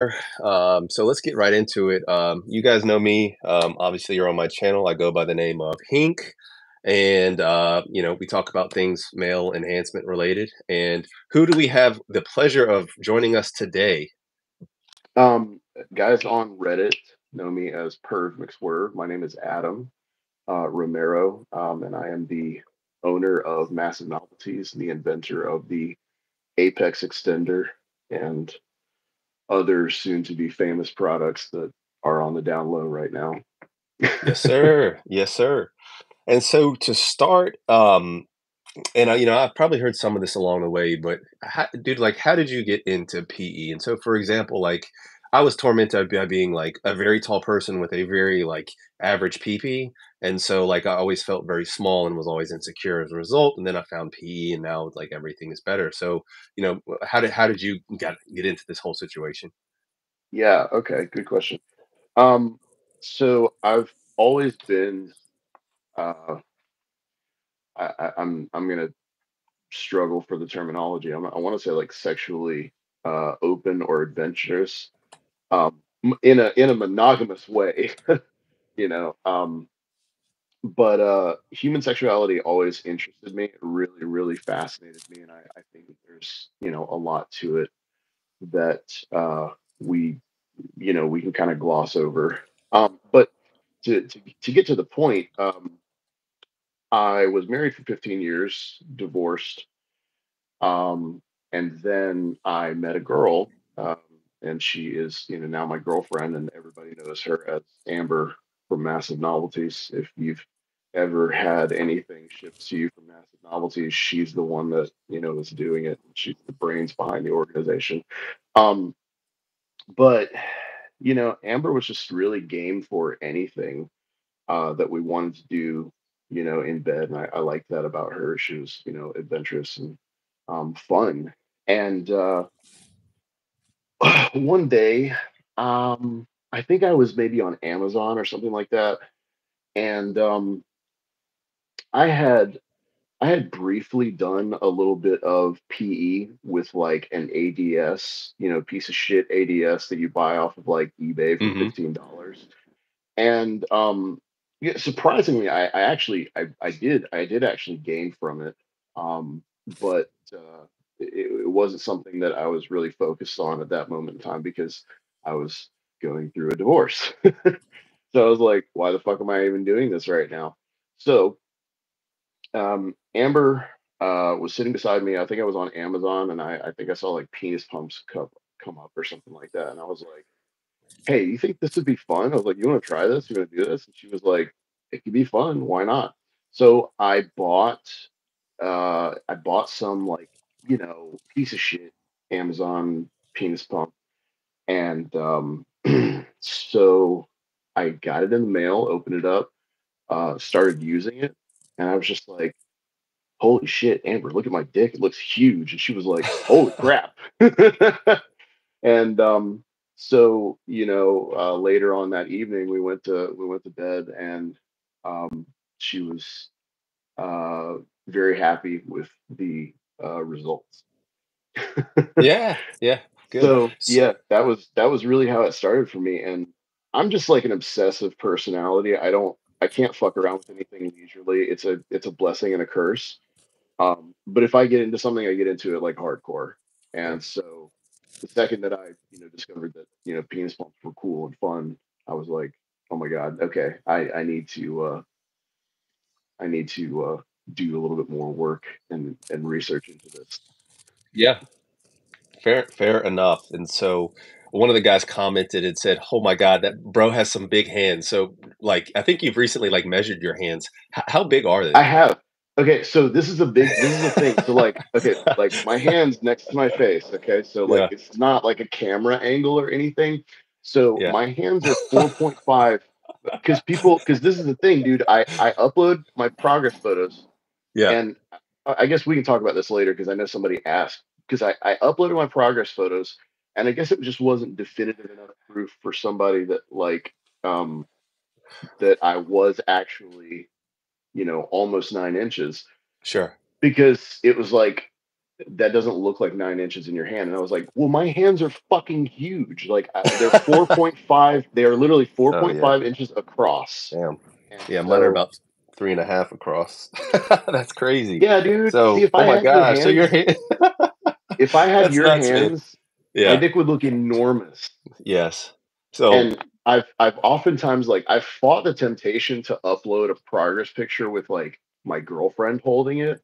Um, so let's get right into it. Um, you guys know me. Um, obviously, you're on my channel. I go by the name of Hink, and uh, you know we talk about things male enhancement related. And who do we have the pleasure of joining us today? Um, guys on Reddit know me as Perv McSwerve. My name is Adam uh, Romero, um, and I am the owner of Massive Novelties, the inventor of the Apex Extender, and other soon to be famous products that are on the down low right now. Yes, sir. Yes, sir. And so to start, um, and I, you know, I've probably heard some of this along the way, but how, dude, like, how did you get into PE? And so, for example, like, I was tormented by being like a very tall person with a very like average PP, and so like I always felt very small and was always insecure as a result. And then I found PE, and now like everything is better. So, you know, how did how did you get get into this whole situation? Yeah, okay, good question. Um, so I've always been uh I, I'm I'm gonna struggle for the terminology. I'm, I want to say like sexually uh open or adventurous um in a in a monogamous way, you know. Um but uh human sexuality always interested me, it really, really fascinated me, and I, I think there's, you know, a lot to it that uh we you know we can kind of gloss over. Um but to, to to get to the point, um I was married for 15 years, divorced, um, and then I met a girl, um, and she is, you know, now my girlfriend, and everybody knows her as Amber from Massive Novelties. If you've ever had anything shipped to you from Massive Novelties, she's the one that you know is doing it. She's the brains behind the organization. Um, but you know, Amber was just really game for anything uh, that we wanted to do, you know, in bed. And I, I liked that about her. She was, you know, adventurous and um, fun. And uh, one day, um, I think I was maybe on Amazon or something like that, and um, I had I had briefly done a little bit of PE with like an ADS, you know, piece of shit ADS that you buy off of like eBay for hmm fifteen dollars, and um, yeah, surprisingly, I, I actually I, I did I did actually gain from it, um, but uh, it, it wasn't something that I was really focused on at that moment in time because I was going through a divorce. so I was like, why the fuck am I even doing this right now? So um, Amber uh, was sitting beside me. I think I was on Amazon, and I, I think I saw like penis pumps come come up or something like that, and I was like hey, you think this would be fun? I was like, you want to try this? You want to do this? And she was like, it could be fun. Why not? So I bought, uh, I bought some like, you know, piece of shit Amazon penis pump. And, um, so I got it in the mail, opened it up, uh, started using it. And I was just like, holy shit, Amber, look at my dick. It looks huge. And she was like, holy crap. And um, so, you know, uh, later on that evening, we went to we went to bed, and um, she was uh, very happy with the uh, results. Yeah, yeah, good. So yeah, that was that was really how it started for me. And I'm just like an obsessive personality. I don't I can't fuck around with anything leisurely. It's a it's a blessing and a curse. Um, but if I get into something, I get into it like hardcore. And so the second that I, you know, discovered that, you know, penis pumps were cool and fun, I was like, oh my God, okay, I, I need to uh I need to uh do a little bit more work and and research into this. Yeah, fair, fair enough. And so one of the guys commented and said, "Oh my God, that bro has some big hands." So, like, I think you've recently like measured your hands. H- how big are they? I have okay, so this is a big this is a thing. So like okay, like my hands next to my face, okay? So like Yeah, it's not like a camera angle or anything. So yeah, my hands are 4.5 because people because this is the thing dude i i upload my progress photos yeah. and i guess we can talk about this later because i know somebody asked because I, I uploaded my progress photos and i guess it just wasn't definitive enough proof for somebody that like um that i was actually you know almost nine inches Sure. because it was like that doesn't look like nine inches in your hand. And I was like, well, my hands are fucking huge. Like they're 4.5, they are literally 4.5 oh, yeah. inches across. Damn. And yeah, so, mine are about three and a half across. That's crazy. Yeah, dude. So, See, oh my gosh. Hands, so your hand, if I had your nuts, hands, yeah. my dick would look enormous. Yes. So, and I've, I've oftentimes like, I've fought the temptation to upload a progress picture with like my girlfriend holding it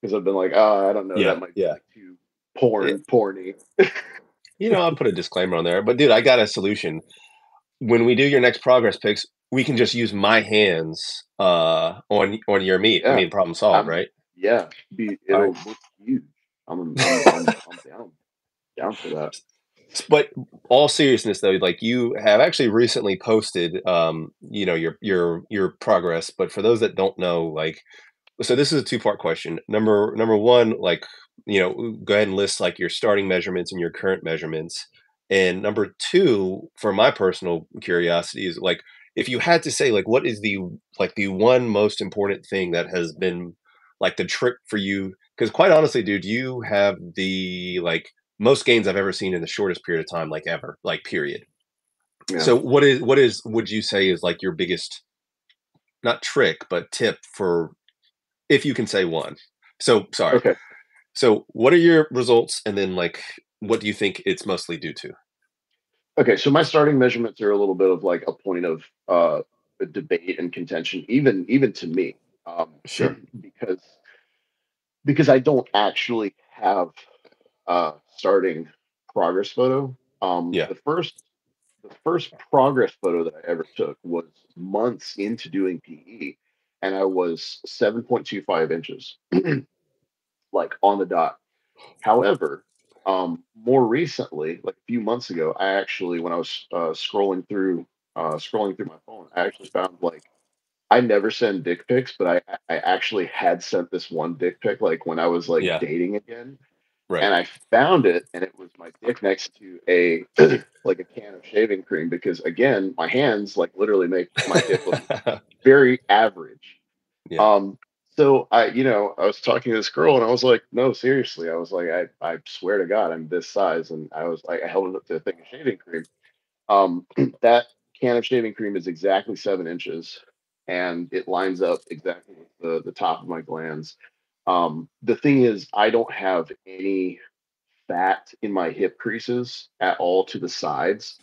because I've been like, oh, I don't know, yeah, that might yeah. be too porn, it, porny. you know, I'll put a disclaimer on there, but dude, I got a solution. When we do your next progress pics, we can just use my hands uh, on on your meat. Yeah. I mean, problem solved, I'm, right? Yeah, be, it'll right. look huge. I'm, I'm, I'm, I'm down, down for that. But all seriousness though, like you have actually recently posted, um, you know, your your your progress. But for those that don't know, like so this is a two part question. Number number one, like you know, go ahead and list like your starting measurements and your current measurements. And number two, for my personal curiosity, is like if you had to say like what is the like the one most important thing that has been like the trick for you? Because quite honestly, dude, you have the like most gains I've ever seen in the shortest period of time, like ever, like period. Yeah. So what is what is would you say is like your biggest not trick but tip for if you can say one. So sorry. Okay. So what are your results and then like what do you think it's mostly due to? Okay, so my starting measurements are a little bit of like a point of uh debate and contention, even even to me. Um sure. because because I don't actually have uh starting progress photo. Um yeah. the first the first progress photo that I ever took was months into doing PE and I was 7.25 inches, like on the dot. However, um, more recently, like a few months ago, I actually, when I was uh, scrolling through, uh, scrolling through my phone, I actually found like I never send dick pics, but I I actually had sent this one dick pic like when I was like yeah. dating again. Right. And I found it and it was my dick next to a like a can of shaving cream because again, my hands like literally make my dick look very average. Yeah. Um, so I, you know, I was talking to this girl and I was like, no, seriously. I was like, I, I swear to God, I'm this size. And I was like, I held it up to a thing of shaving cream. Um, that can of shaving cream is exactly seven inches and it lines up exactly with the, the top of my glands. Um, the thing is, I don't have any fat in my hip creases at all to the sides.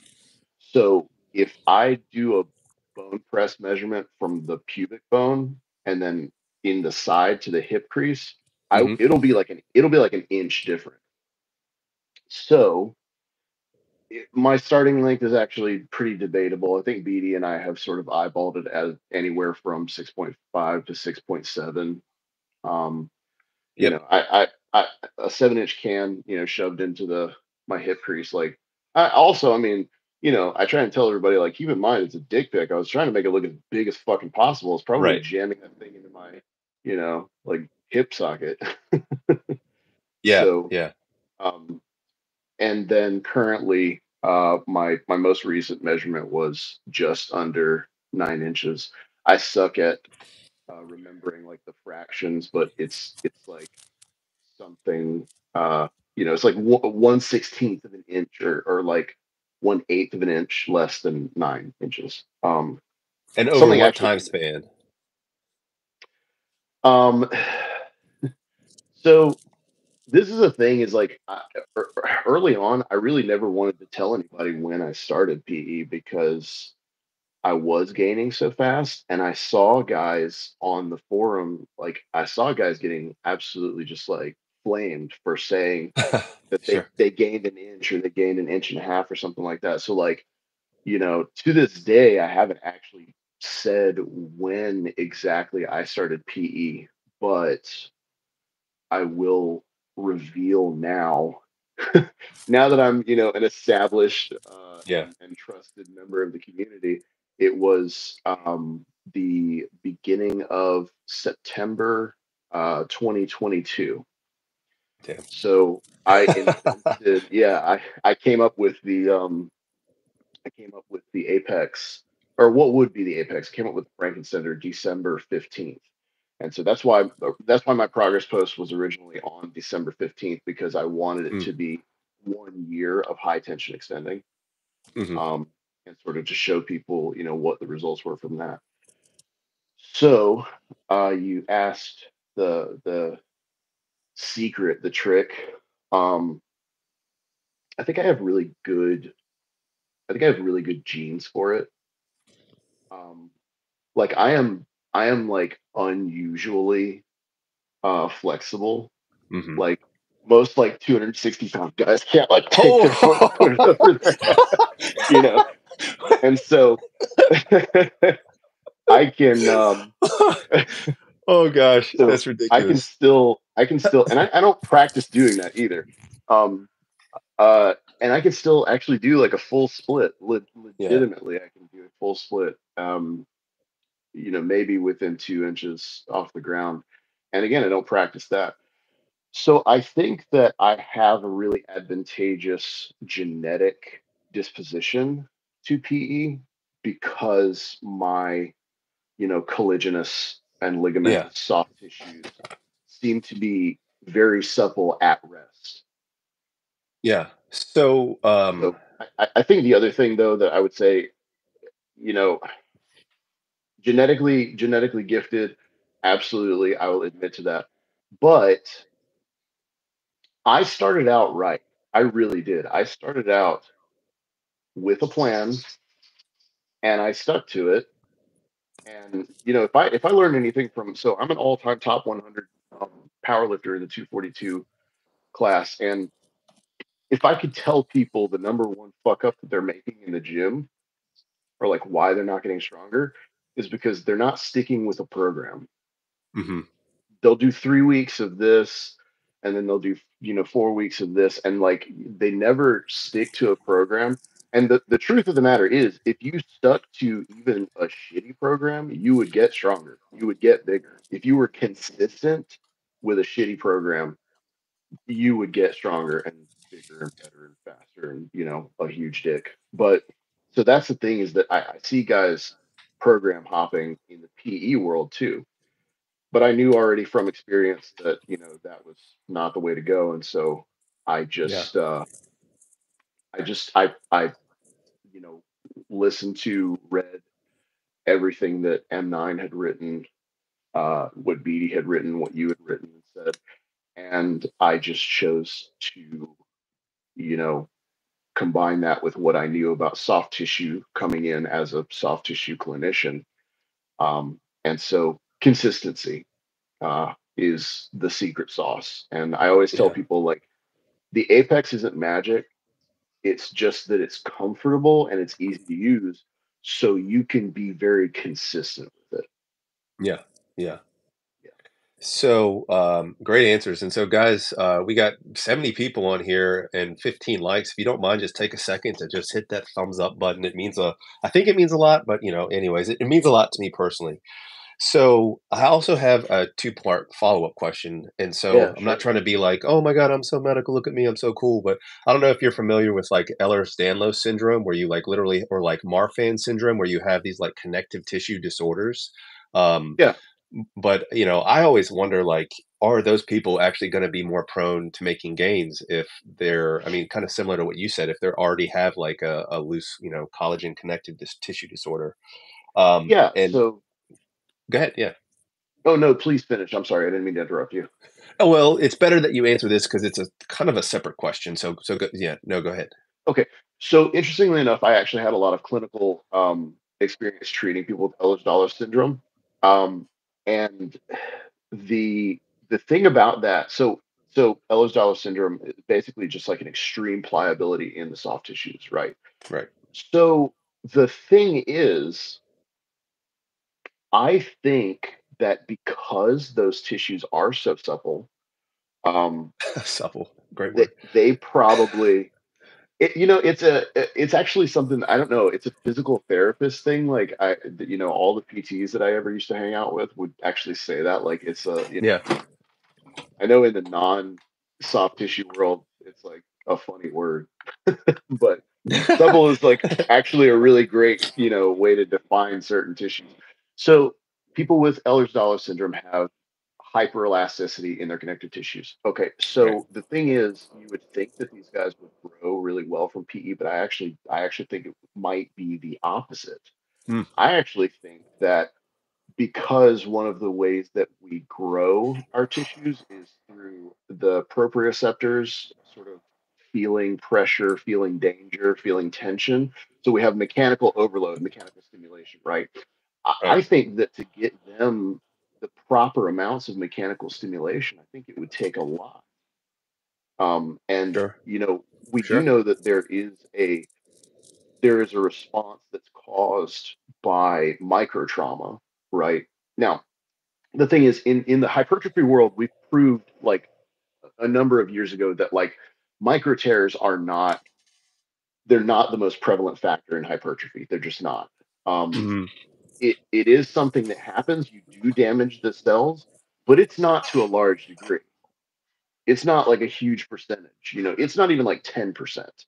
So if I do a bone press measurement from the pubic bone and then in the side to the hip crease, mm-hmm. I it'll be like an it'll be like an inch different. So it, my starting length is actually pretty debatable. I think BD and I have sort of eyeballed it as anywhere from 6.5 to 6.7. Um, you know, I, I, I, a seven inch can, you know, shoved into the, my hip crease. Like I also, I mean, you know, I try and tell everybody like, keep in mind it's a dick pic. I was trying to make it look as big as fucking possible. It's probably right. jamming that thing into my, you know, like hip socket. yeah. So, yeah. Um, and then currently, uh, my my most recent measurement was just under nine inches. I suck at uh, remembering like the fractions, but it's it's like something. Uh, you know, it's like one sixteenth of an inch, or or like one eighth of an inch less than nine inches. Um, and over what actually, time span? Um, so this is a thing is like I, early on, I really never wanted to tell anybody when I started PE because I was gaining so fast, and I saw guys on the forum like I saw guys getting absolutely just like flamed for saying that they, sure. they gained an inch or they gained an inch and a half or something like that. So like, you know, to this day, I haven't actually said when exactly I started PE, but I will reveal now. now that I'm, you know, an established uh, yeah. and, trusted member of the community, it was um, the beginning of September uh, 2022. Damn. So I invented, yeah, I, I came up with the um I came up with the Apex or what would be the Apex, came up with Frankenstein December 15th. And so that's why that's why my progress post was originally on December 15th because I wanted it Mm. to be one year of high tension extending. Mhm. Um, and sort of to show people, you know, what the results were from that. So uh, you asked the the secret, the trick. Um, I think I have really good. I think I have really good genes for it. Um, like I am, I am like unusually uh, flexible. Mhm. Like most like 260 pound guys can't like take their foot put it Oh. over their head, you know. And so I can um oh gosh, So, that's ridiculous. I can still I can still and I, I don't practice doing that either. Um uh and I can still actually do like a full split. Le- Yeah. legitimately I can do a full split. Um you know, maybe within two inches off the ground. And again, I don't practice that. So I think that I have a really advantageous genetic disposition to PE because my, you know, collagenous and ligamentous soft tissues seem to be very supple at rest. Yeah. So, um, So I, I- think the other thing though that I would say, you know, genetically genetically gifted, absolutely, I will admit to that. But I started out right. I really did. I started out with a plan and I stuck to it. And you know, if I if I learned anything from so I'm an all-time top 100 um, power lifter in the 242 class and if I could tell people the number one fuck up that they're making in the gym or like why they're not getting stronger is because they're not sticking with a program. mhm. They'll do 3 weeks of this and then they'll do you know 4 weeks of this and like they never stick to a program. And the, the truth of the matter is if you stuck to even a shitty program, you would get stronger. You would get bigger. If you were consistent with a shitty program, you would get stronger and bigger and better and faster and you know a huge dick. But so that's the thing is that I, I see guys program hopping in the pe world too. But i knew already from experience that you know that was not the way to go. And so i just uh i just i i you know listened to read everything that m9 had written uh what BD had written what you had written and said. And I just chose to, you know, combine that with what I knew about soft tissue coming in as a soft tissue clinician. Um, and so consistency uh, is the secret sauce. And I always tell Yeah. people like the apex isn't magic. It's just that it's comfortable and it's easy to use. So you can be very consistent with it. Yeah. Yeah. Yeah. So, um, great answers. And so, guys, uh, we got 70 people on here and 15 likes. If you don't mind, just take a second to just hit that thumbs up button. It means a, I think it means a lot, but you know, anyways, it, it means a lot to me personally. So, I also have a two part follow up question. And so, Yeah, I'm not trying to be like, oh my God, I'm so medical. Look at me. I'm so cool. But I don't know if you're familiar with like Ehlers Danlos syndrome, where you like literally, or like Marfan syndrome, where you have these like connective tissue disorders. Um, Yeah. But you know i always wonder like are those people actually going to be more prone to making gains if they're i mean kind of similar to what you said if they already have like a, a loose you know collagen connective dis- tissue disorder um Yeah. and So, go ahead yeah oh no, please finish. I'm sorry. I didn't mean to interrupt you. oh well it's better that you answer this because it's a kind of a separate question so so go, yeah no go ahead Okay. So interestingly enough, I actually had a lot of clinical um, experience treating people with Ehlers-Danlos syndrome. Um, and the the thing about that, so so Ehlers-Danlos syndrome is basically just like an extreme pliability in the soft tissues, right? right So the thing is, I think that because those tissues are so supple, um, supple great they, word they probably it, you know it's a it's actually something i don't know it's a physical therapist thing like i you know all the pts that i ever used to hang out with would actually say that like it's a you know, yeah. I know in the non soft tissue world it's like a funny word but supple is like actually a really great you know way to define certain tissues. So people with Ehlers-Danlos syndrome have hyperelasticity in their connective tissues. Okay, Okay. so the thing is, you would think that these guys would grow really well from PE, but I actually, I actually think it might be the opposite. Hmm. I actually think that because one of the ways that we grow our tissues is through the proprioceptors sort of feeling pressure, feeling danger, feeling tension. So we have mechanical overload, mechanical stimulation, right? I, I think that to get them the proper amounts of mechanical stimulation, I think it would take a lot. Um, and Sure. you know, we do know that there is a there is a response that's caused by micro trauma, right? Now, the thing is, in in the hypertrophy world, we've proved like a number of years ago that like micro tears are not they're not the most prevalent factor in hypertrophy. They're just not. Um, Mhm. It it is something that happens. You do damage the cells, but it's not to a large degree. It's not like a huge percentage. You know, it's not even like ten percent.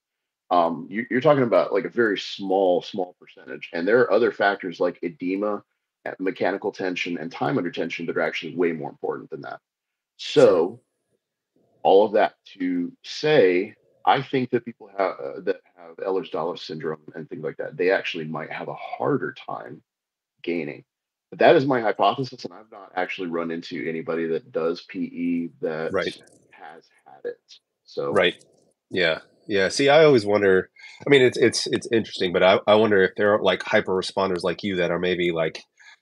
Um, you, you're talking about like a very small, small percentage. And there are other factors like edema, uh, mechanical tension, and time under tension that are actually way more important than that. So all of that to say, I think that people have uh, that have Ehlers-Danlos syndrome and things like that, they actually might have a harder time gaining. But that is my hypothesis, and I've not actually run into anybody that does PE that Right. has had it. So Right. Yeah. Yeah. See, I always wonder. I mean, it's it's it's interesting, but I I wonder if there are like hyper responders like you that are maybe like,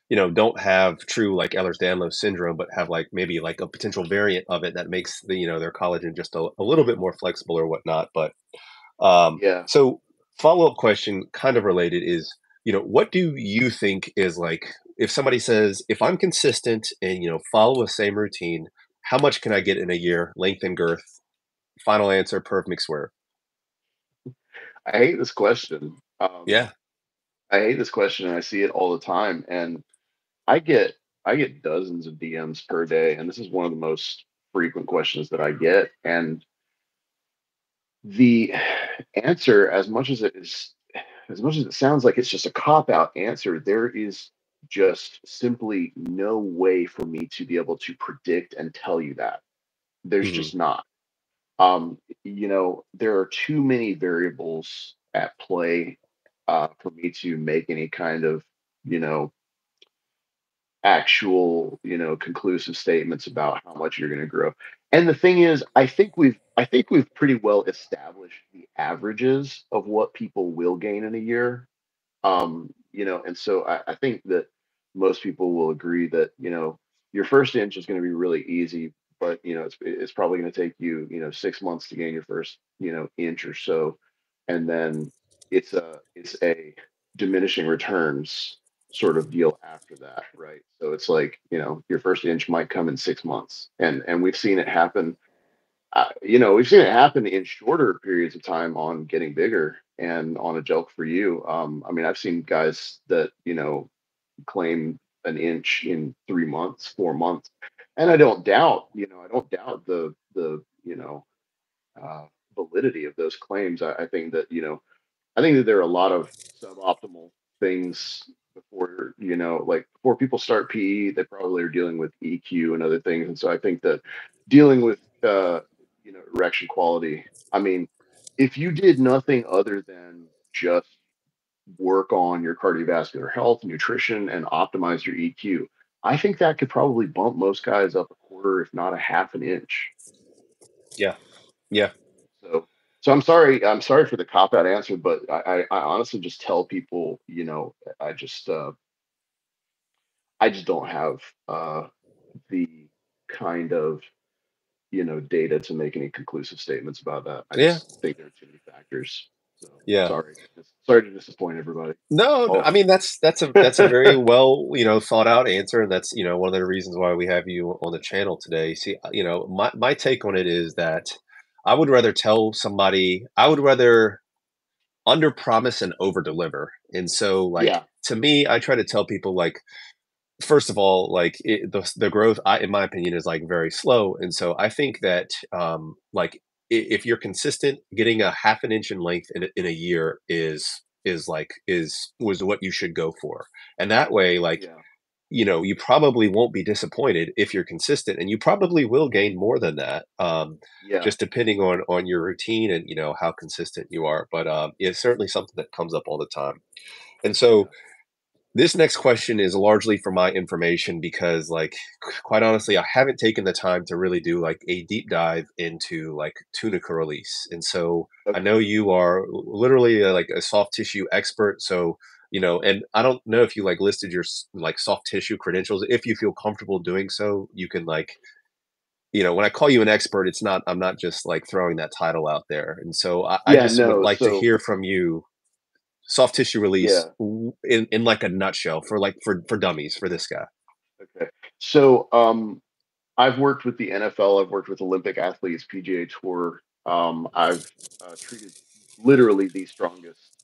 you know, don't have true like Ehlers-Danlos syndrome, but have like maybe like a potential variant of it that makes the you know their collagen just a, a little bit more flexible or whatnot. But um, yeah, so follow up question, kind of related, is you know what do you think is like if somebody says if I'm consistent and you know follow the same routine, how much can I get in a year, length and girth? Final answer, Perv McSwerve. I hate this question. Um, Yeah. I hate this question, and I see it all the time. And I get I get dozens of DMs per day, and this is one of the most frequent questions that I get. And the answer, as much as it is, as much as it sounds like it's just a cop out answer, there is just simply no way for me to be able to predict and tell you that. There's Mhm. just not. Um, you know, there are too many variables at play uh, for me to make any kind of, you know, actual, you know, conclusive statements about how much you're going to grow. And the thing is, I think we've I think we've pretty well established the averages of what people will gain in a year. Um, you know, and so I, I think that most people will agree that, you know, your first inch is going to be really easy, but you know, it's it's probably going to take you, you know, six months to gain your first, you know, inch or so. And then it's a it's a diminishing returns sort of deal after that, right? So it's like, you know, your first inch might come in six months. And and we've seen it happen uh, you know, we've seen it happen in shorter periods of time on getting bigger and on a joke for you. Um, I mean, I've seen guys that, you know, claim an inch in three months, four months. And I don't doubt, you know, I don't doubt the, the, you know, uh, validity of those claims. I, I think that, you know, I think that there are a lot of suboptimal things before you know, like before people start PE, they probably are dealing with EQ and other things. And so I think that dealing with uh, you know erection quality. I mean, if you did nothing other than just work on your cardiovascular health, nutrition, and optimize your EQ, I think that could probably bump most guys up a quarter, if not a half an inch. Yeah. Yeah. So, I'm sorry. I'm sorry for the cop out answer, but I, I, I honestly just tell people, you know, I just, uh, I just don't have uh, the kind of, you know, data to make any conclusive statements about that. I Yeah. just think there are too many factors. So, Yeah. sorry, sorry to disappoint everybody. No, no, Oh, I mean that's that's a that's a very well, you know, thought out answer, and that's, you know, one of the reasons why we have you on the channel today. See, uh, you know, my my take on it is that I would rather tell somebody I would rather under promise and over deliver. And so like yeah, to me, I try to tell people like first of all, like it, the the growth, I, in my opinion, is like very slow, and so I think that um, like if you're consistent, getting a half an inch in length in a, in a year is is like is was what you should go for, and that way, like yeah, you know, you probably won't be disappointed if you're consistent, and you probably will gain more than that, um, Yeah. just depending on on your routine and, you know, how consistent you are, but, um, it's certainly something that comes up all the time. And so, this next question is largely for my information because, like, quite honestly, I haven't taken the time to really do, like, a deep dive into, like, tunica release, and so, I know you are literally, uh, like, a soft tissue expert, so, you know and I don't know if you, like, listed your like, soft tissue credentials, if you feel comfortable doing so, you can, like you know, when I call you an expert, it's not I'm not just, like, throwing that title out there, and so I I Yeah, just would no, like to hear from you soft tissue release Yeah. in in, like, a nutshell for, like for for dummies, for this guy. Okay. So, um, I've worked with the NFL, I've worked with Olympic athletes, PGA Tour, um, I've, uh, treated literally the strongest,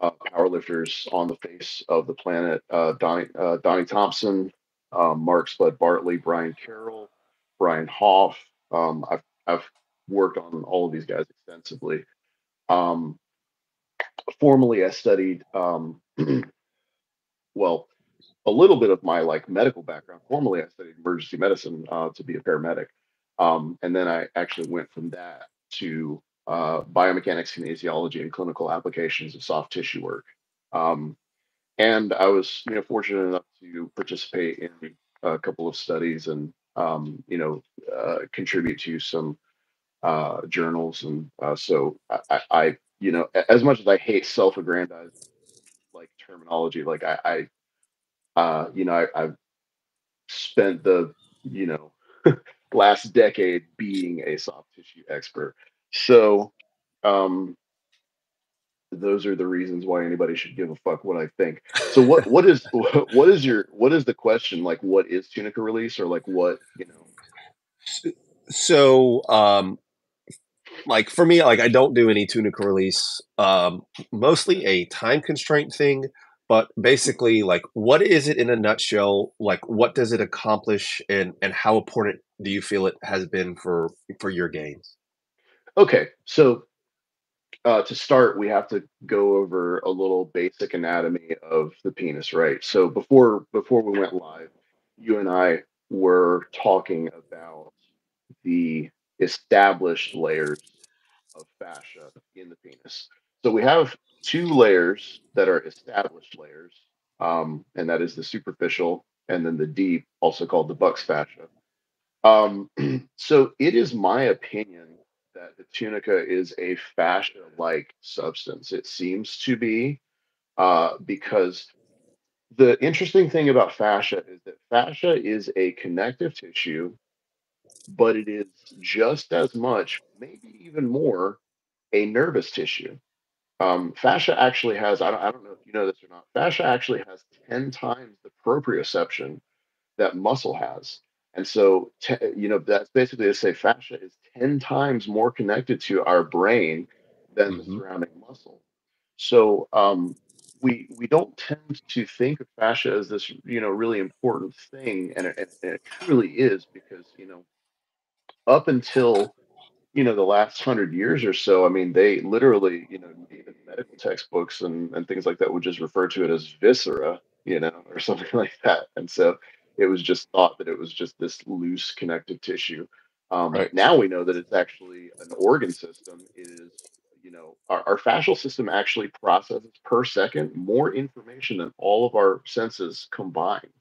uh, power lifters on the face of the planet, uh, Donnie uh, Donnie Thompson, um, Mark "Spud" Bartley, Brian Carroll, Brian Hoff, um, I've I've worked on all of these guys extensively. Um formerly, I studied, um well, a little bit of my, like, medical background. Formerly, I studied emergency medicine, uh, to be a paramedic, um, and then I actually went from that to, uh, biomechanics, kinesiology, and clinical applications of soft tissue work, um, and I was, you know, fortunate enough to participate in a couple of studies and, um, you know, uh, contribute to some, uh, journals, and, uh, so I I you know, as much as I hate self-aggrandizing, like, terminology, like, I I uh, you know, I I've spent the, you know, last decade being a soft tissue expert. So, um those are the reasons why anybody should give a fuck what I think. So what what is what is your what is the question? Like, what is tunica release? Or, like, what, you know so, um, like, for me, like, I don't do any tunica release, um, mostly a time constraint thing, but basically, like, what is it in a nutshell? Like, what does it accomplish, and and how important do you feel it has been for for your gains? Okay, so, uh, to start, we have to go over a little basic anatomy of the penis, right? So before before we went live, you and I were talking about the established layers of fascia in the penis. So we have 2 layers that are established layers, um, and that is the superficial and then the deep, also called the Buck's fascia. Um, so it is my opinion that the tunica is a fascia-like substance. It seems to be, uh, because the interesting thing about fascia is that fascia is a connective tissue, but it is just as much, maybe even more, a nervous tissue. Um, fascia actually has I don't I don't know if you know this or not, fascia actually has 10 times the proprioception that muscle has. And so, you know, that's basically to say fascia is 10 times more connected to our brain than the Mhm. surrounding muscle. So, um, we we don't tend to think of fascia as this, you know, really important thing, and it and and it truly is because, you know up until, you know, the last 100 years or so, I mean, they literally, you know, even medical textbooks and and things like that would just refer to it as viscera, you know, or something like that, and so, it was just thought that it was just this loose connective tissue. Um, Right. now we know that it's actually an organ system. It is, you know our our fascial system actually processes per second more information than all of our senses combined.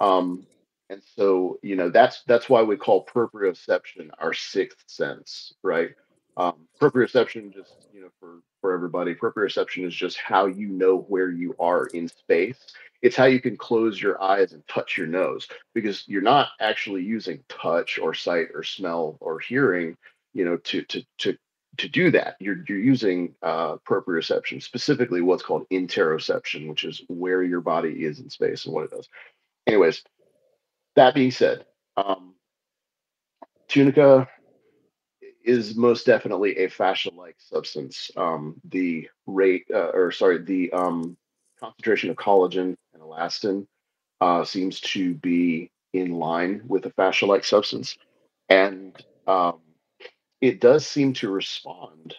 Um, and so, you know, that's that's why we call proprioception our 6th sense, right? Um, proprioception just, you know, for for everybody, proprioception is just how you know where you are in space. It's how you can close your eyes and touch your nose, because you're not actually using touch or sight or smell or hearing, you know, to to to to do that. You're you're using, uh, proprioception, specifically what's called interoception, which is where your body is in space and what it does. Anyways, that being said, um tunica is most definitely a fascia-like substance. Um, the rate, uh, or sorry, the, um, concentration of collagen and elastin, uh, seems to be in line with a fascia-like substance, and, um, it does seem to respond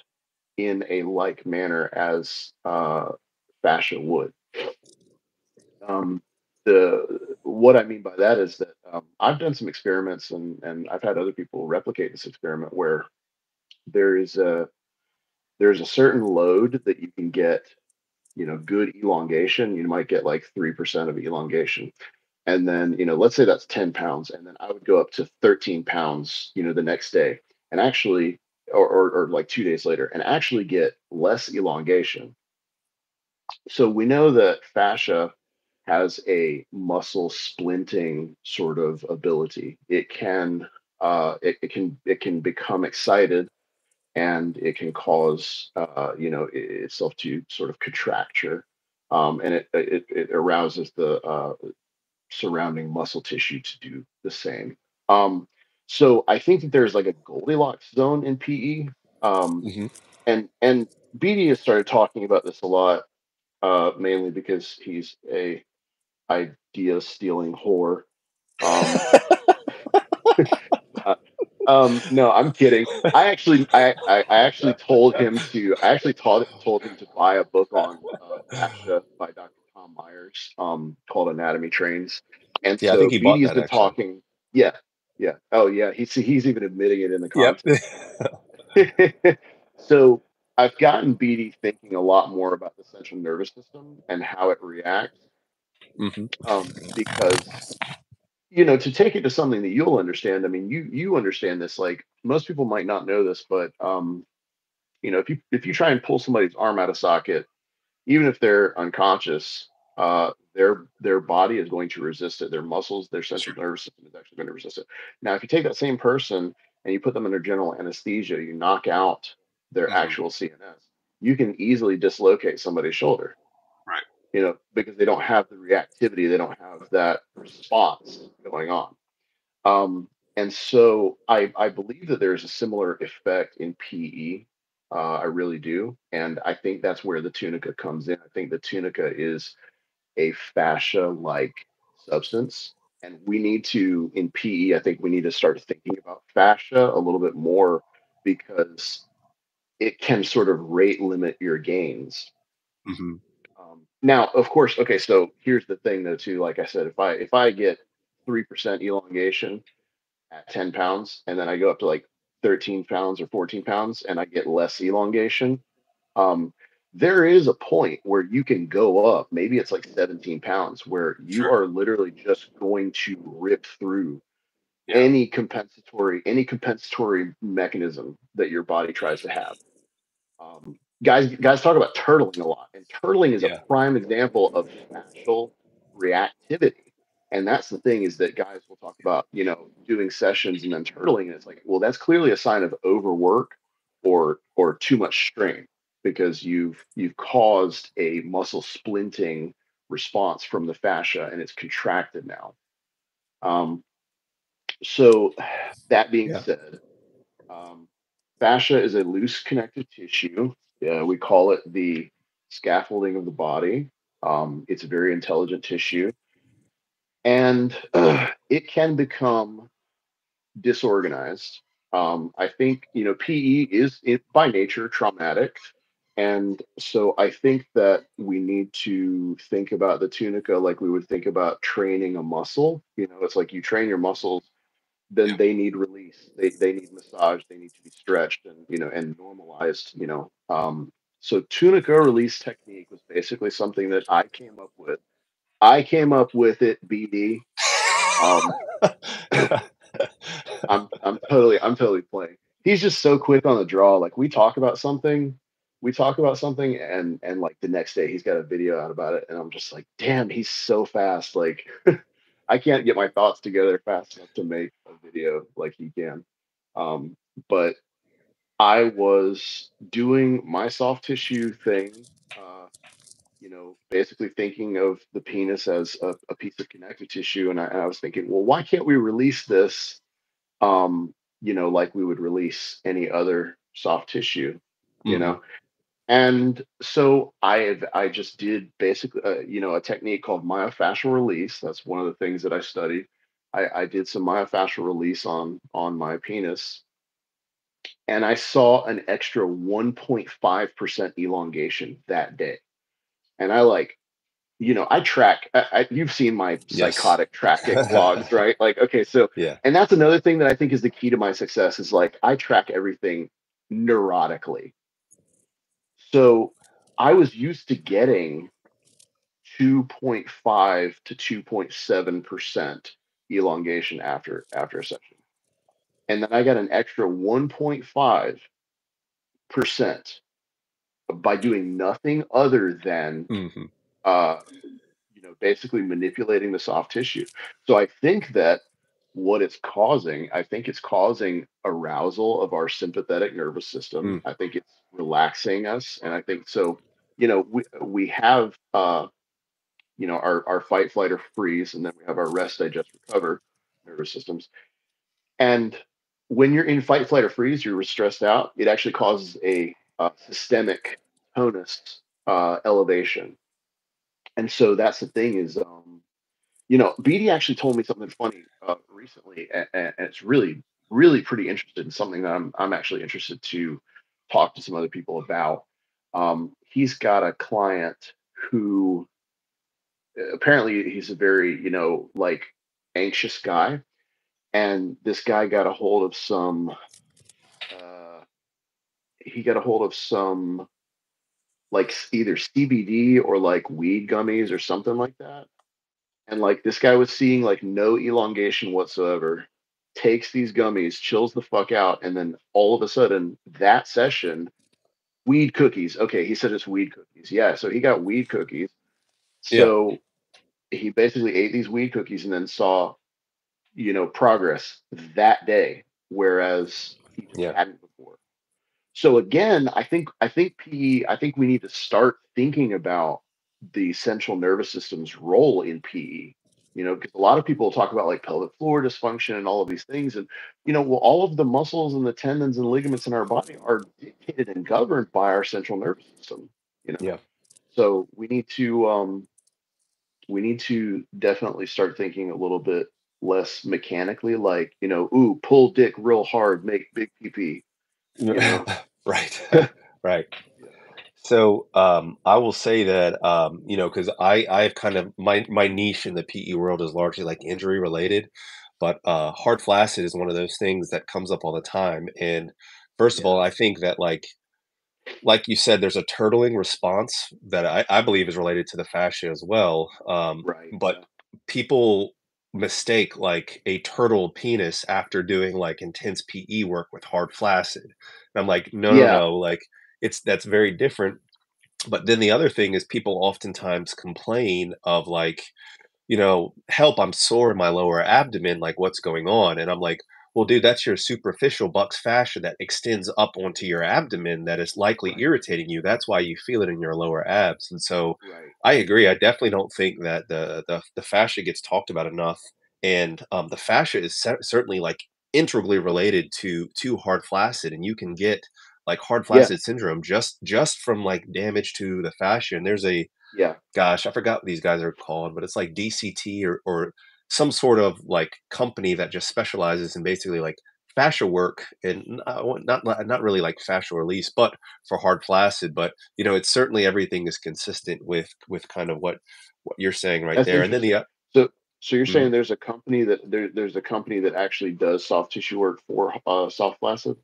in a like manner as, uh, fascia would. Um, the what I mean by that is that um, I've done some experiments and and I've had other people replicate this experiment where there is a there's a certain load that you can get, you know, good elongation. You might get like three percent of elongation, and then you know, let's say that's ten pounds, and then I would go up to thirteen pounds, you know, the next day, and actually, or or, or like two days later, and actually get less elongation. So we know that fascia has a muscle splinting sort of ability. It can uh, it, it can it can become excited and it can cause uh, you know itself to sort of contracture um, and it, it, it arouses the uh, surrounding muscle tissue to do the same um, so i think that there's like a goldilocks zone in pe um, hmm and and bd has started talking about this a lot uh, mainly because he's a idea stealing whore. Um, uh, um, no, I'm kidding. I actually, I, I, I actually told him to. I actually told told him to buy a book on uh, fascia by Dr. Tom Myers, um, called Anatomy Trains. And Yeah, I so think he bought BD has that been actually. talking. Yeah, yeah. Oh, yeah. He's he's even admitting it in the Yep. so I've gotten BD thinking a lot more about the central nervous system and how it reacts. Hmm Um, because you know, to take it to something that you'll understand. I mean, you you understand this. Like most people might not know this, but um, you know, if you if you try and pull somebody's arm out of socket, even if they're unconscious, uh, their their body is going to resist it. Their muscles, their central Sure. nervous system is actually going to resist it. Now, if you take that same person and you put them under general anesthesia, you knock out their hmm actual CNS, you can easily dislocate somebody's shoulder. You know, because they don't have the reactivity, they don't have that response going on. Um, and so I, I believe that there's a similar effect in PE. Uh, I really do. And I think that's where the tunica comes in. I think the tunica is a fascia like substance. And we need to, in PE, I think we need to start thinking about fascia a little bit more because it can sort of rate limit your gains. hmm Um, now, of course, okay, so here's the thing though, too. Like I said, if I if I get three percent elongation, at 10 pounds and then I go up to like 13 pounds or 14 pounds and I get less elongation, um, there is a point where you can go up, maybe it's like 17 pounds, where you Sure. are literally just going to rip through Yeah. any compensatory, any compensatory mechanism that your body tries to have. Um, guys, guys talk about turtling a lot, and turtling is a prime example of fascial reactivity. And that's the thing is that guys will talk about, you know, doing sessions and then turtling, and it's like, well, that's clearly a sign of overwork or or too much strain because you've you've caused a muscle splinting response from the fascia and it's contracted now. Um, so that being Yeah. said, um, fascia is a loose connective tissue. Uh, we call it the scaffolding of the body. Um, it's a very intelligent tissue, and uh, it can become disorganized. Um, I think you know PE is it, by nature traumatic, and so I think that we need to think about the tunica like we would think about training a muscle. You know, it's like you train your muscles then Yeah. they need release. They they need massage. They need to be stretched and you know and normalized. You know, um, so tunica release technique was basically something that I came up with. I came up with it, BD. Um, I'm I'm totally I'm totally playing. He's just so quick on the draw. Like we talk about something, we talk about something, and and like the next day he's got a video out about it, and I'm just like, damn, he's so fast. Like I can't get my thoughts together fast enough to make a video like he can. Um, but I was doing my soft tissue thing, uh, you know, basically thinking of the penis as a, a piece of connective tissue, and I, and I was thinking, well, why can't we release this, um, you know, like we would release any other soft tissue, you hmm know? And so I I just did basically uh, you know a technique called myofascial release. That's one of the things that I studied. I, I did some myofascial release on on my penis, and I saw an extra 1.5% elongation that day. And I like you know, I track. I, I, you've seen my Yes. psychotic tracking logs, right? Like, okay, so, Yeah. and that's another thing that I think is the key to my success is like I track everything neurotically. So I was used to getting 2.5 to 2.7 percent elongation after after a session, and then I got an extra 1.5 percent by doing nothing other than hmm uh, you know, basically manipulating the soft tissue. So I think that what it's causing, I think it's causing arousal of our sympathetic nervous system. Mm. I think it's relaxing us, and I think so. You know, we we have uh, you know our our fight, flight, or freeze, and then we have our rest, digest, recover nervous systems. And when you're in fight, flight, or freeze, you're stressed out. It actually causes a, uh systemic tonus uh, elevation and so that's the thing is um you know BD actually told me something funny uh, recently and, and it's really really pretty interested in something that I'm I'm actually interested to talk to some other people about. Um he's got a client who uh, apparently he's a very you know like anxious guy and this guy got a hold of some uh he got a hold of some like either CBD or like weed gummies or something like that and like this guy was seeing like no elongation whatsoever takes these gummies chills the fuck out and then all of a sudden that session weed cookies okay he said it's weed cookies yeah so he got weed cookies Yeah. so he basically ate these weed cookies and then saw you know progress that day whereas he Yeah. hadn't before so again i think i think pe i think we need to start thinking about the central nervous system's role in pe you know because a lot of people talk about like pelvic floor dysfunction and all of these things and you know well all of the muscles and the tendons and ligaments in our body are dictated and governed by our central nervous system you know Yeah. so we need to um we need to definitely start thinking a little bit less mechanically like you know ooh pull dick real hard make big pp you know right. right. So um, I will say that um, you know because I I've kind of my my niche in the PE world is largely like injury related, but uh, hard flaccid is one of those things that comes up all the time. And first of yeah all, I think that like like you said, there's a turtling response that I, I believe is related to the fascia as well. Um, right but people mistake like a turtle penis after doing like intense PE work with hard flaccid. And I'm like, no, no, yeah no, like it's that's very different. But then the other thing is people oftentimes complain of like, you know, help, I'm sore in my lower abdomen, like what's going on? And I'm like, well, dude, that's your superficial Buck's fascia that extends up onto your abdomen that is likely right irritating you. That's why you feel it in your lower abs. And so right I agree. I definitely don't think that the the, the fascia gets talked about enough. And um, the fascia is cer- certainly like integrally related to to hard flaccid, and you can get like hard yeah syndrome just just from like damage to the fascia. And there's a yeah gosh, I forgot what these guys are called, but it's like DCT or or some sort of like company that just specializes in basically like fascia work and uh, not not not really like fascia release, but for hard flaccid. But you know, it's certainly everything is consistent with with kind of what what you're saying right that's there. And then the uh, so so you're mhm. saying there's a company that there, there's a company that actually does soft tissue work for uh soft flaccid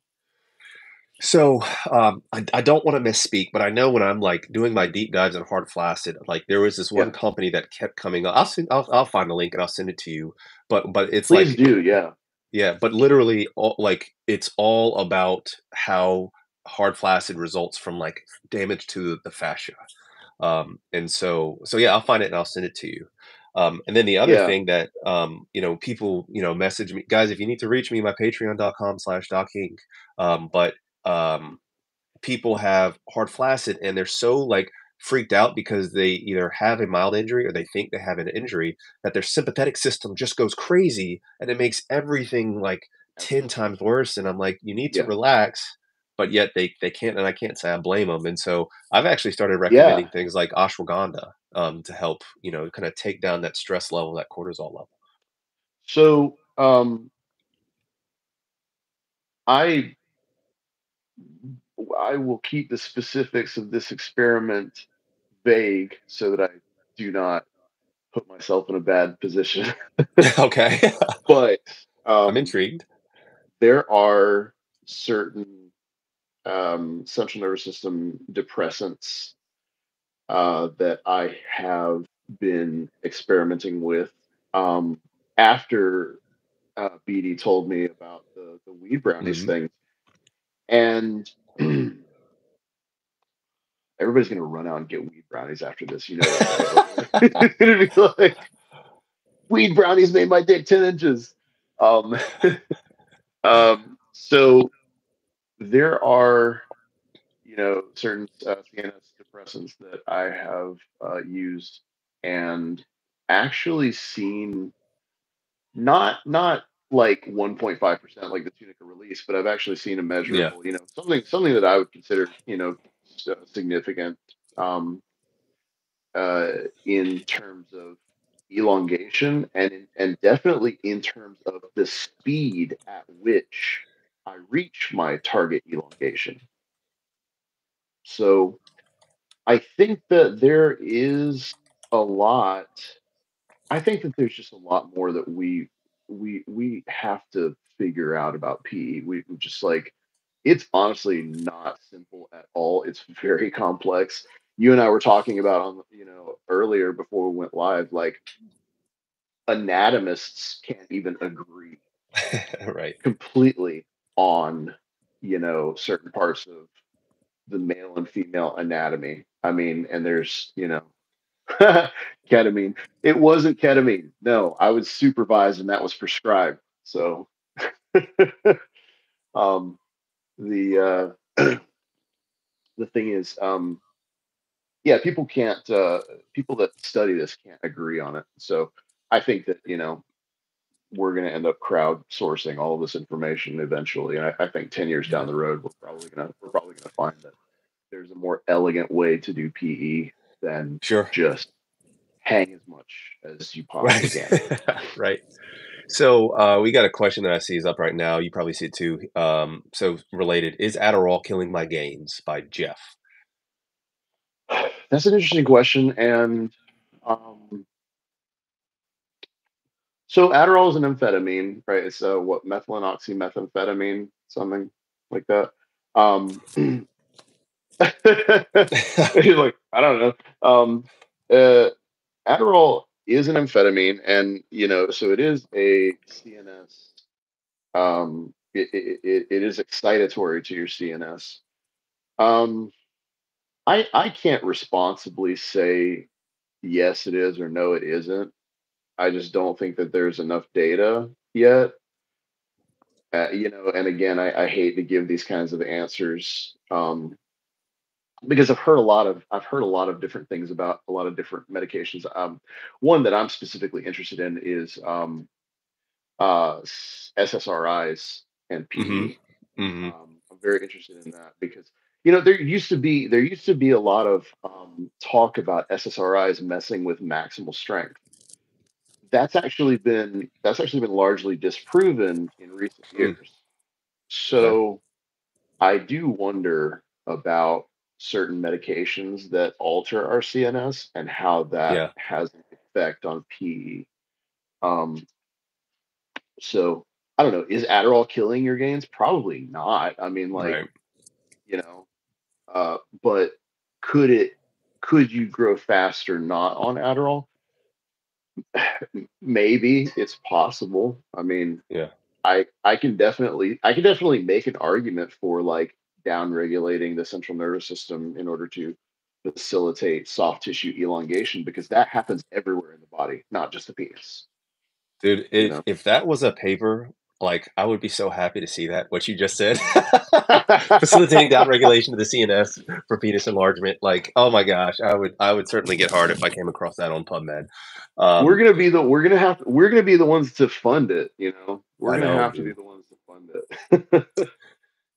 So, um, I I don't wanna misspeak, but I know when I'm, like, doing my deep dives on hard flaccid, like, there was this one yeah company that kept coming up I'll send I'll I'll find the link and I'll send it to you, but but it's please like do yeah yeah, but literally all like, it's all about how hard flaccid results from, like, damage to the fascia. Um, and so so yeah, I'll find it and I'll send it to you. Um, and then the other yeah thing that, um, you know, people, you know, message me guys, if you need to reach me, my patreon.com slash Doc Hink. Um, but, um people have hard flaccid and they're so like freaked out because they either have a mild injury or they think they have an injury that their sympathetic system just goes crazy and it makes everything like 10 times worse and I'm like you need to yeah. relax but yet they they can't and I can't say I blame them and so I've actually started yeah. recommending things like ashwagandha um, to help you know kind of take down that stress level that cortisol level. So um i i will keep the specifics of this experiment vague so that I do not put myself in a bad position. Okay. but I'm um, intrigued. there are certain um, central nervous system depressants uh, that I have been experimenting with um, after uh, BD told me about the, the weed brownies Mhm. thing. And everybody's going to run out and get weed brownies after this. You know? It's to be like, weed brownies made my dick 10 inches. Um, um, so there are, you know, certain uh, CNS depressants that I have uh, used and actually seen not not like 1.5% like the tunica release but i've actually seen a Yeah. measurable you know something something that i would consider you know uh, significant um uh in terms of elongation and and definitely in terms of the speed at which i reach my target elongation so i think that there is a lot I think that there's just a lot more that we we we have to figure out about PE. We we just like it's honestly not simple at all. It's very complex. You and I were talking about on you know earlier before we went live, like anatomists can't even agree Right. completely on you know certain parts of the male and female anatomy. I mean, and there's you know ketamine. It wasn't ketamine. No, I was supervised and that was prescribed. So um the uh the thing is um yeah, people can't uh people that study this can't agree on it. So I think that, you know, we're going to end up crowdsourcing all of this information eventually. And I, I think 10 years down the road, we're probably going to, we're probably going to find that there's a more elegant way to do PE than Sure. just hang as much as you possibly Right. can. Right. So, uh, we got a question that I see is up right now. You probably see it too. Um, so related, is Adderall killing my gains by Jeff? That's an interesting question. And um, so Adderall is an amphetamine, right? It's uh, what methylene oxymethamphetamine, something like that. Um, like, I don't know. Um, uh, Adderall is an amphetamine, and you know, so it is a CNS. Um, it, it, it, it is excitatory to your CNS. Um, I I can't responsibly say yes it is or no it isn't. I just don't think that there's enough data yet. Uh, you know, and again, I, I hate to give these kinds of answers um, because I've heard a lot of I've heard a lot of different things about a lot of different medications. Um, one that I'm specifically interested in is um, uh, SSRIs and hmm PE. hmm Um, I'm very interested in that because you know there used to be there used to be a lot of um, talk about SSRIs messing with maximal strength. That's actually been that's actually been largely disproven in recent Mm, years. okay. So I do wonder about certain medications that alter our CNS and how that Yeah. has an effect on PE. Um, so I don't know. Is Adderall killing your gains? Probably not. I mean, like Right. you know, uh, but could it? Could you grow faster not on Adderall? Maybe it's possible. I mean, Yeah. I I can definitely I can definitely make an argument for like down regulating the central nervous system in order to facilitate soft tissue elongation because that happens everywhere in the body, not just the penis. Dude, You if know. if that was a paper, like, I would be so happy to see that, what you just said. Facilitating down regulation of the CNS for penis enlargement. Like, oh my gosh, I would I would certainly get hard if I came across that on PubMed. we're Um, gonna be the we're gonna have we're gonna be the ones to fund it. You know, we're I gonna know, have to be the ones to fund it.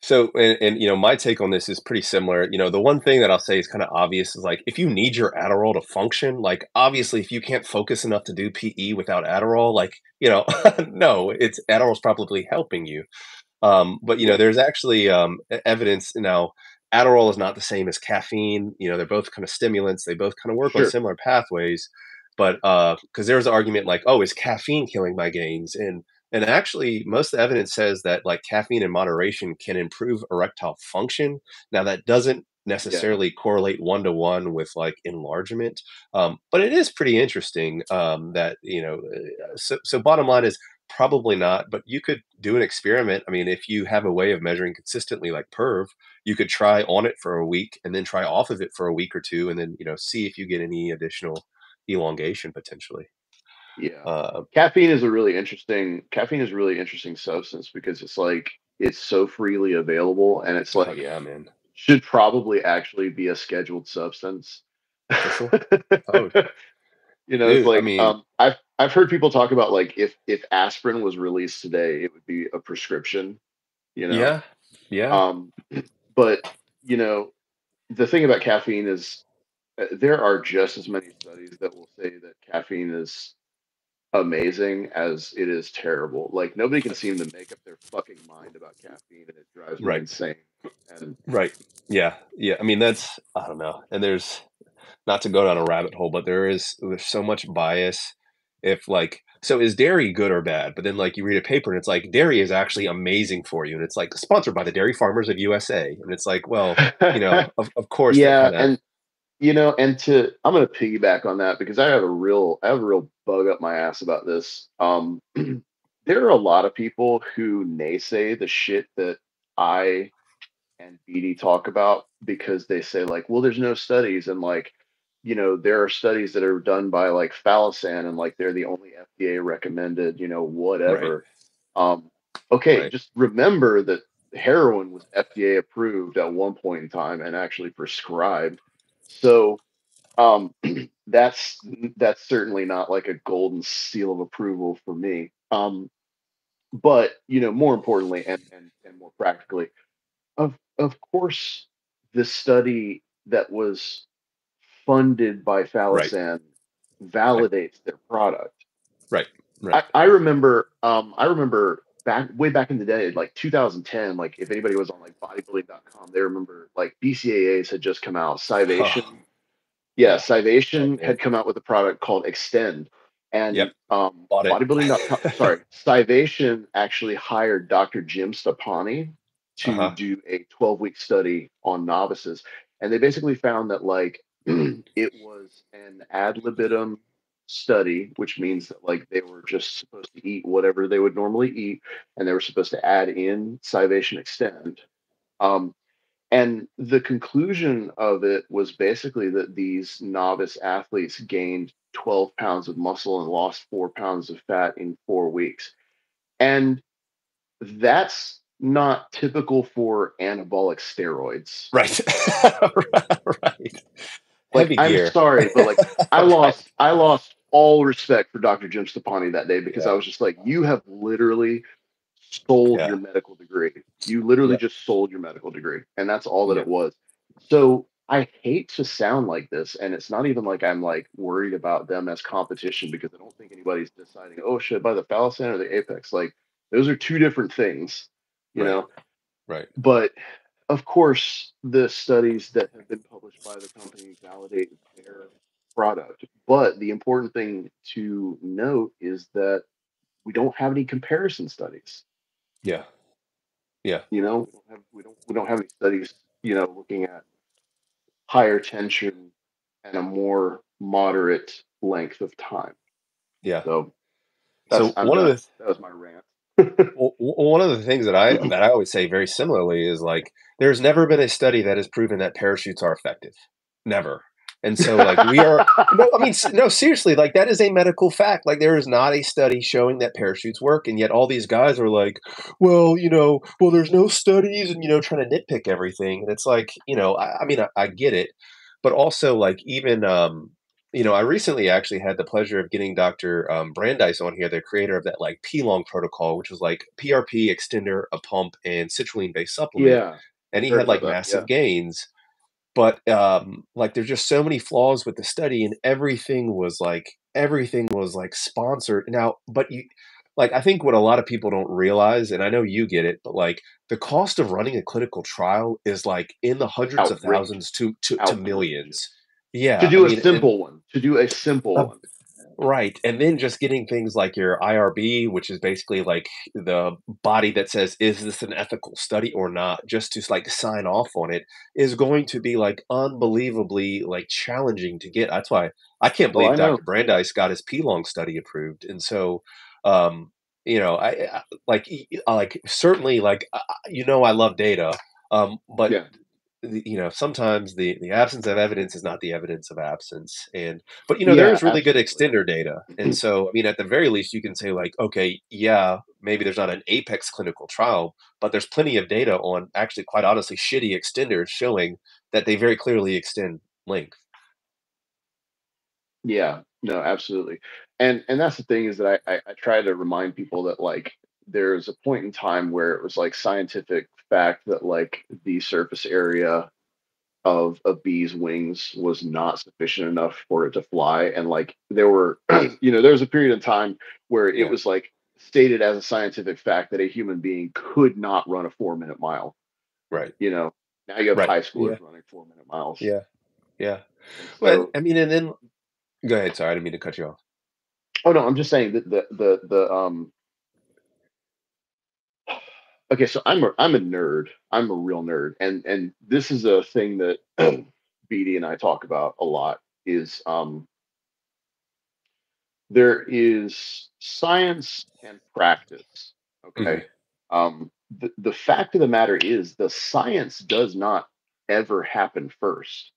So, and, and you know, my take on this is pretty similar. You know, the one thing that I'll say is kind of obvious is like if you need your Adderall to function, like obviously if you can't focus enough to do PE without Adderall, like, you know, no, it's Adderall's probably helping you. Um, but you know, there's actually um, evidence now. Adderall is not the same as caffeine. You know, they're both kind of stimulants. They both kind of work on similar pathways. But uh, because there's an argument like, oh, is caffeine killing my gains? And and actually, most of the evidence says that like caffeine in moderation can improve erectile function. Now, that doesn't Yeah. necessarily correlate one to one with like enlargement, um, but it is pretty interesting um, that you know. uh, So, so bottom line is probably not, but you could do an experiment. I mean, if you have a way of measuring consistently, like Perv, you could try on it for a week and then try off of it for a week or two, and then you know see if you get any additional elongation potentially. Yeah. Uh, Caffeine is a really interesting caffeine is a really interesting substance because it's like it's so freely available and it's oh like yeah, man, should probably actually be a scheduled substance. Oh, You know, it's dude, I like mean, um I've I've heard people talk about like if if aspirin was released today, it would be a prescription, you know. yeah, yeah, Um but you know, the thing about caffeine is uh, there are just as many studies that will say that caffeine is amazing as it is terrible. Like nobody can seem to make up their fucking mind about caffeine, and it drives me right, insane. And right, yeah, yeah. I mean, that's I don't know, and there's not to go down a rabbit hole, but there is there's so much bias. If like, so is dairy good or bad? But then like you read a paper and it's like dairy is actually amazing for you, and it's like sponsored by the Dairy Farmers of USA, and it's like, well, you know, of of course yeah, kind of and you know, and to I'm gonna piggyback on that because I have a real I have a real bug up my ass about this. Um, there are a lot of people who naysay the shit that I and BD talk about because they say like, well, there's no studies and like, you know, there are studies that are done by like Phallosan and like they're the only FDA recommended, you know, right, whatever. Um, okay, right, just remember that heroin was FDA approved at one point in time and actually prescribed. So um, that's that's certainly not like a golden seal of approval for me. Um, but you know, more importantly and and, and more practically, of of course, the study that was funded by right, Phallosan right, validates their product. right, right. I, I remember um I remember back way back in the day, like 2010, like if anybody was on like bodybuilding.com, they remember like BCAAs had just come out, Oh, Scivation. Yeah, man. had come out with a product called Xtend. Yep. And um Bought bodybuilding.com, sorry, Scivation actually hired Dr. Jim Stoppani to Uh-huh. do a 12 week study on novices. And they basically found that like it was an ad libitum study, which means that like they were just supposed to eat whatever they would normally eat, and they were supposed to add in Scivation Xtend. Um, and the conclusion of it was basically that these novice athletes gained 12 pounds of muscle and lost four pounds of fat in four weeks. And that's not typical for anabolic steroids. Right. Right. Like, Heavy I'm gear. sorry, but like I lost I lost all respect for Dr. Jim Stoppani that day because Yeah. I was just like, you have literally sold Yeah. your medical degree. You literally Yep. just sold your medical degree. And that's all that it was. So I hate to sound like this, and it's not even like I'm like worried about them as competition because I don't think anybody's deciding, oh, should I buy the Phallosan or the Apex? Like those are two different things, you Right. know. Right. But of course, the studies that have been published by the company validate their product. But the important thing to note is that we don't have any comparison studies. Yeah. Yeah. You know, we don't have we don't, we don't have any studies. You know, looking at higher tension and a more moderate length of time. Yeah. So that's So one of the That was my rant. well, one of the things that I that I always say very similarly is like there's never been a study that has proven that parachutes are effective. Never. And so like we are no, I mean no seriously like that is a medical fact. Like there is not a study showing that parachutes work and yet all these guys are like, well, you know, well there's no studies and you know trying to nitpick everything. And it's like, you know, I, I mean I, I get it, but also like even um you know, I recently actually had the pleasure of getting Dr. Um, Brandeis on here, the creator of that like P-Long protocol, which was like PRP extender, a pump, and citrulline-based supplement. yeah, And he had like that. Yeah. massive gains, but um, like there's just so many flaws with the study, and everything was like everything was like sponsored. Now, but you like, I think what a lot of people don't realize, and I know you get it, but, like, the cost of running a clinical trial is, like, in the hundreds of thousands to to to millions. To Yeah, I do a mean, and simple one, to do a simple one. Right, and then just getting things like your IRB, which is basically, like, the body that says, "Is this an ethical study or not?" Just to, like, sign off on it is going to be, like, unbelievably, like, challenging to get. That's why I can't believe I know. Dr. Brandeis got his P-Long study approved, and so, um, you know, I I like, like, certainly, like, I I you know I love data, um, but Yeah. The you know, sometimes the the absence of evidence is not the evidence of absence, and but, you know, there Yeah, is really good extender data, and so, I mean, at the very least, you can say, like, "Okay, yeah, maybe there's not an apex clinical trial, but there's plenty of data on actually, quite honestly, shitty extenders showing that they very clearly extend length." Yeah, no, absolutely. And and that's the thing is that I I I try to remind people that, like, there's a point in time where it was, like, scientific fact that, like, the surface area of a bee's wings was not sufficient enough for it to fly, and, like, there were you know, there was a period of time where it Yeah. was, like, stated as a scientific fact that a human being could not run a four-minute mile, Right. you know? Now you have Right. high Yeah. schoolers running four-minute miles. Yeah. Yeah. And Well, I mean, and then Go ahead, sorry, I didn't mean to cut you off. Oh, no, I'm just saying that the the the, um Okay, so I'm a I'm a nerd. I'm a real nerd, and and this is a thing that BD and I talk about a lot is, um there is science and practice, okay? Um, the the fact of the matter is the science does not ever happen first.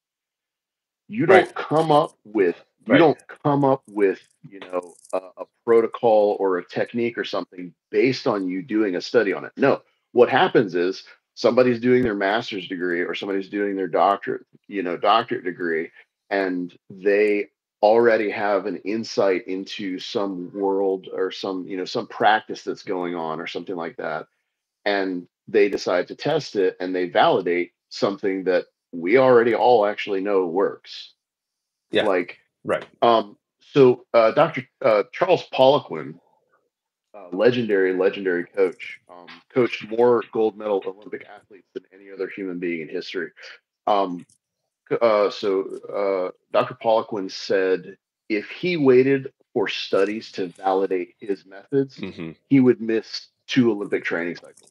You don't come up with you Right. don't come up with, you know, a a protocol or a technique or something based on you doing a study on it. No, what happens is somebody's doing their master's degree or somebody's doing their doctorate, you know, doctorate degree, and they already have an insight into some world or some, you know, some practice that's going on or something like that. And they decide to test it and they validate something that we already all actually know works. Yeah. Like, Right. um, so uh, Dr. Uh, Charles Poliquin, uh, legendary, legendary coach, um, coached more gold medal Olympic athletes than any other human being in history. Um, uh, so uh, Dr. Poliquin said if he waited for studies to validate his methods, Mhm. he would miss two Olympic training cycles.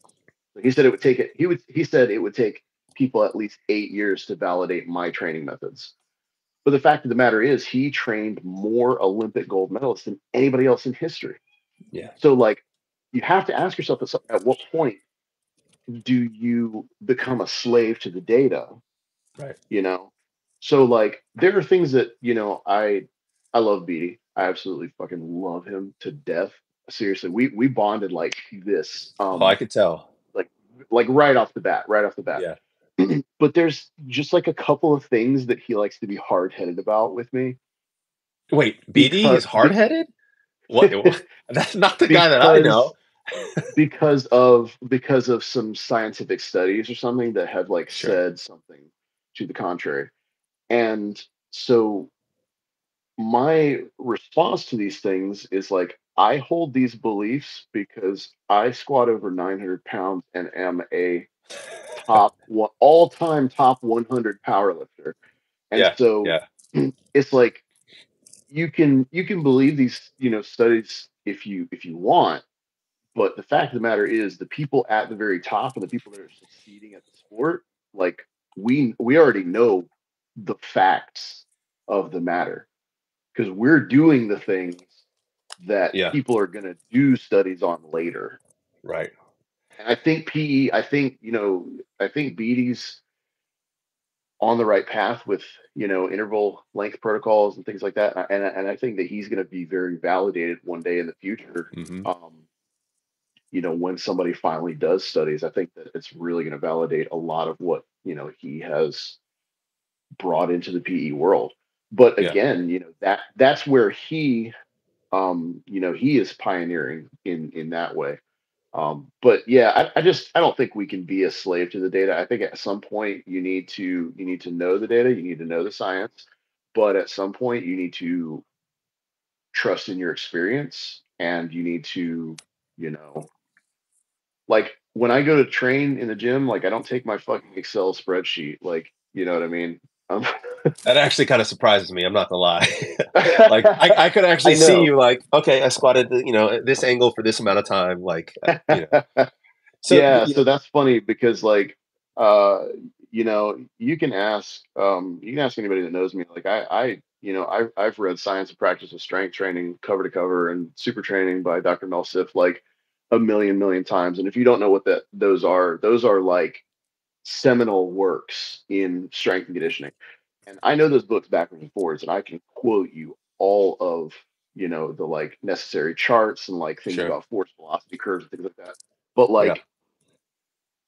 So he said it would take it. He would. He said it would take people at least eight years to validate my training methods. But the fact of the matter is, he trained more Olympic gold medalists than anybody else in history. Yeah. So, like, you have to ask yourself at what point do you become a slave to the data? Right. You know. So, like, there are things that you know. I I love BD. I absolutely fucking love him to death. Seriously, we we bonded like this. Oh, I Um, could tell. like like right off the bat, right off the bat. Yeah. but there's just like a couple of things that he likes to be hard headed about with me Wait, BD because is be, hard-headed? What That's not the guy that I know. because of because of some scientific studies or something that have like Sure. said something to the contrary. And so my response to these things is like I hold these beliefs because I squat over 900 pounds and am a top one all-time top 100 power lifter. And Yeah, so yeah. it's like you can you can believe these you know studies if you if you want but the fact of the matter is the people at the very top and the people that are succeeding at the sport like we we already know the facts of the matter because we're doing the things that Yeah, people are going to do studies on later right. And i think pe i think you know i think BD's on the right path with you know interval length protocols and things like that and, I- and i think that he's going to be very validated one day in the future Mhm. um you know when somebody finally does studies i think that it's really going to validate a lot of what you know he has brought into the pe world but Yeah. again you know that that's where he um you know he is pioneering in in that way um but yeah I, I just i don't think we can be a slave to the data i think at some point you need to you need to know the data you need to know the science but at some point you need to trust in your experience and you need to, you know, like when I go to train in the gym, like I don't take my fucking Excel spreadsheet. Like, you know what I mean? Um, that actually kind of surprises me. I'm not gonna lie. like I, I, could actually I see you like, okay, I squatted, the, you know, this angle for this amount of time. Like, uh, you know. so yeah, so that's funny because like, uh, you know, you can ask, um, you can ask anybody that knows me. Like I, I, you know, I've, I've read Science and Practice of Strength Training cover to cover and Super Training by Dr. Mel Siff like a million, million times. And if you don't know what that those are, those are like seminal works in strength and conditioning. And I know those books backwards and forwards, and I can quote you all of you know the like necessary charts and like things sure. about force velocity curves and things like that. But like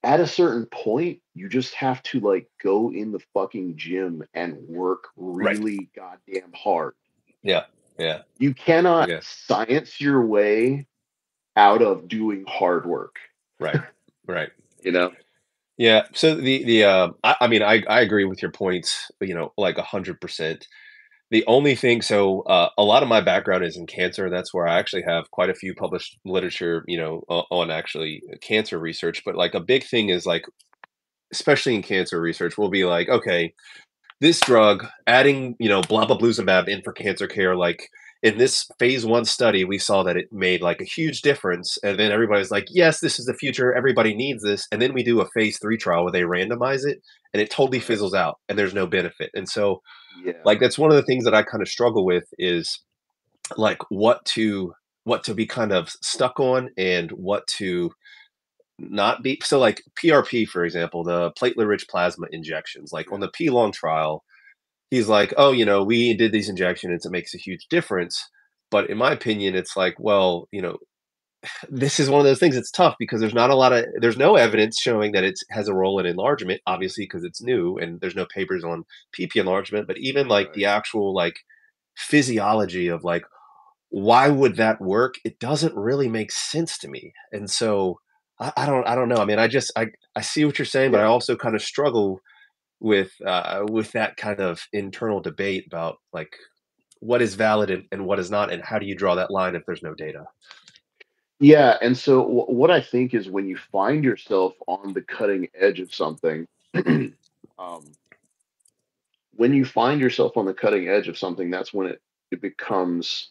yeah. at a certain point, you just have to like go in the fucking gym and work really right. goddamn hard. Yeah. Yeah. You cannot yeah. science your way out of doing hard work. Right. Right. you know? Yeah. So the the uh, I, I mean I I agree with your points. You know, like a hundred percent. The only thing, so uh, a lot of my background is in cancer. That's where I actually have quite a few published literature, you know, on actually cancer research. But like a big thing is like, especially in cancer research, we'll be like, okay, this drug, adding, you know, blah blah bluesumab in for cancer care, like in this phase one study, we saw that it made like a huge difference. And then everybody's like, yes, this is the future. Everybody needs this. And then we do a phase three trial where they randomize it and it totally fizzles out and there's no benefit. And so, yeah. like, that's one of the things that I kind of struggle with is like what to, what to be kind of stuck on and what to not be. So, like PRP, for example, the platelet rich plasma injections, like on the P long trial, he's like, oh, you know, we did these injections, it makes a huge difference. But in my opinion, it's like, well, you know, this is one of those things. It's tough because there's not a lot of there's no evidence showing that it has a role in enlargement, obviously because it's new and there's no papers on PP enlargement. But even like right. the actual like physiology of like why would that work? It doesn't really make sense to me. And so I, I don't I don't know. I mean, I just I I see what you're saying, but I also kind of struggle with uh, with that kind of internal debate about like what is valid and, and what is not, and how do you draw that line if there's no data? Yeah, and so w- what I think is when you find yourself on the cutting edge of something, um, when you find yourself on the cutting edge of something, that's when it it becomes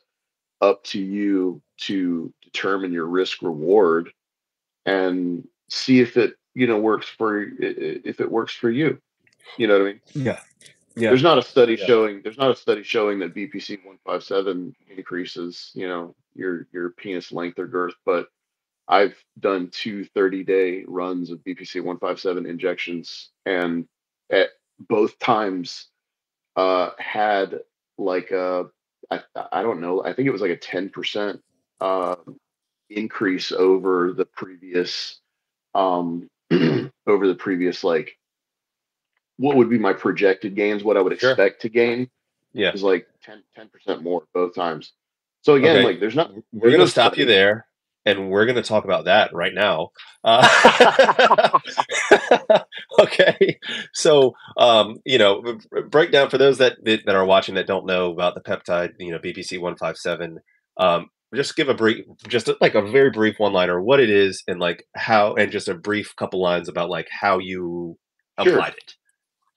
up to you to determine your risk reward and see if it you know works for if it works for you you know what I mean? Yeah. Yeah. There's not a study yeah. showing there's not a study showing that BPC 157 increases, you know, your your penis length or girth, but I've done two 30 day runs of BPC 157 injections and at both times uh had like a I, I don't know, I think it was like a 10% uh increase over the previous um over the previous like what would be my projected gains, what I would expect sure. to gain. Yeah. Is like 10 percent more both times. So again, okay. like there's not we're gonna stop you there and we're gonna talk about that right now. Uh, okay. So um, you know, breakdown for those that that are watching that don't know about the peptide, you know, BPC one five seven. Um, just give a brief just like a very brief one liner what it is and like how and just a brief couple lines about like how you sure. applied it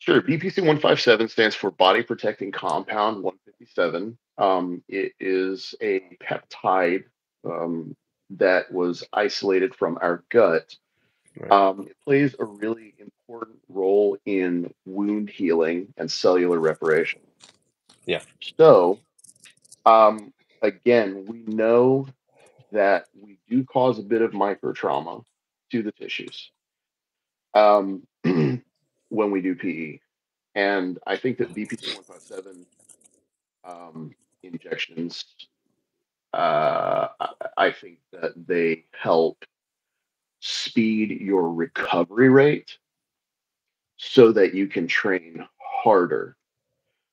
Sure. BPC 157 stands for Body Protecting Compound 157. Um, it is a peptide um, that was isolated from our gut. Right. Um, it plays a really important role in wound healing and cellular reparation. Yeah. So, um, again, we know that we do cause a bit of micro trauma to the tissues. Um, when we do PE. And I think that BPC 157 um, injections, uh, I think that they help speed your recovery rate so that you can train harder.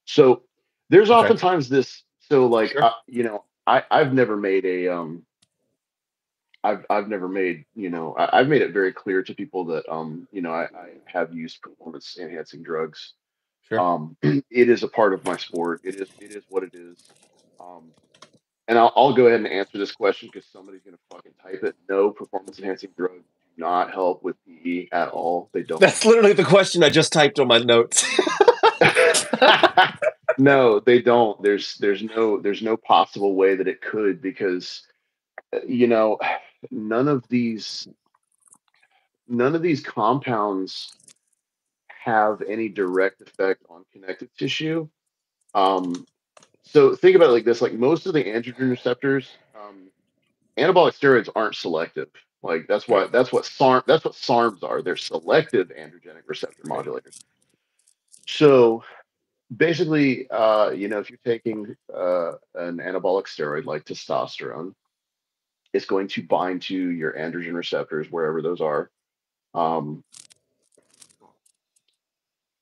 So there's okay. oftentimes this, so like, sure. uh, you know, I, I've never made a, um, I've I've never made you know I, have made it very clear to people that um you know I, I have used performance enhancing drugs. Sure. Um, it is a part of my sport. It is it is what it is. Um, and I'll, I'll go ahead and answer this question because somebody's going to fucking type it. No performance enhancing drugs do not help with PE at all. They don't. That's literally the question I just typed on my notes. no, they don't. There's there's no there's no possible way that it could because you know none of these none of these compounds have any direct effect on connective tissue. Um, so think about it like this: like most of the androgen receptors, um, anabolic steroids aren't selective. Like that's why that's what SARM that's what SARMs are. They're selective androgenic receptor modulators. So basically, uh, you know, if you're taking uh, an anabolic steroid like testosterone, it's going to bind to your androgen receptors wherever those are. Um,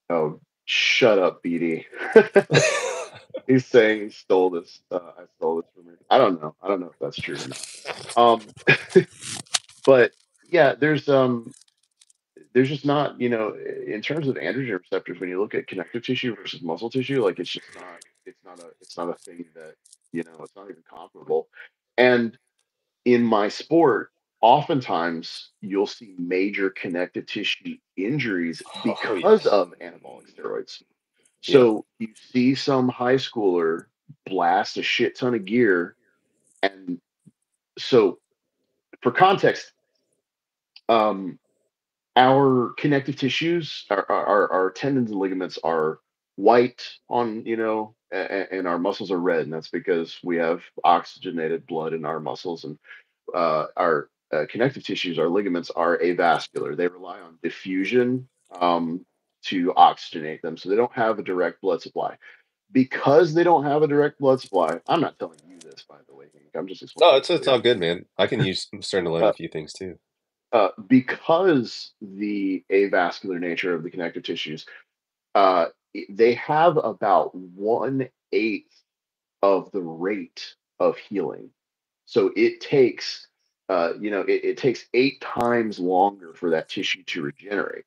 oh, shut up, BD. He's saying he stole this. Uh, I stole this from him. I don't know. I don't know if that's true or not. Um, but yeah, there's um, there's just not, you know, in terms of androgen receptors, when you look at connective tissue versus muscle tissue, like it's just not, it's not a, it's not a thing that, you know, it's not even comparable. And in my sport, oftentimes you'll see major connective tissue injuries oh, because oh, yes. of anabolic steroids. So yeah. you see some high schooler blast a shit ton of gear. And so for context, um, our connective tissues, our, our, our tendons and ligaments are white on, you know, and, and, our muscles are red. And that's because we have oxygenated blood in our muscles and uh, our uh, connective tissues, our ligaments are avascular. They rely on diffusion um, to oxygenate them. So they don't have a direct blood supply. Because they don't have a direct blood supply, I'm not telling you this, by the way. I'm just explaining. No, it's, it's all good, man. I can use, I'm starting to learn uh, a few things too. Uh, because the avascular nature of the connective tissues, uh, they have about one eighth of the rate of healing. So it takes, uh, you know, it, it, takes eight times longer for that tissue to regenerate.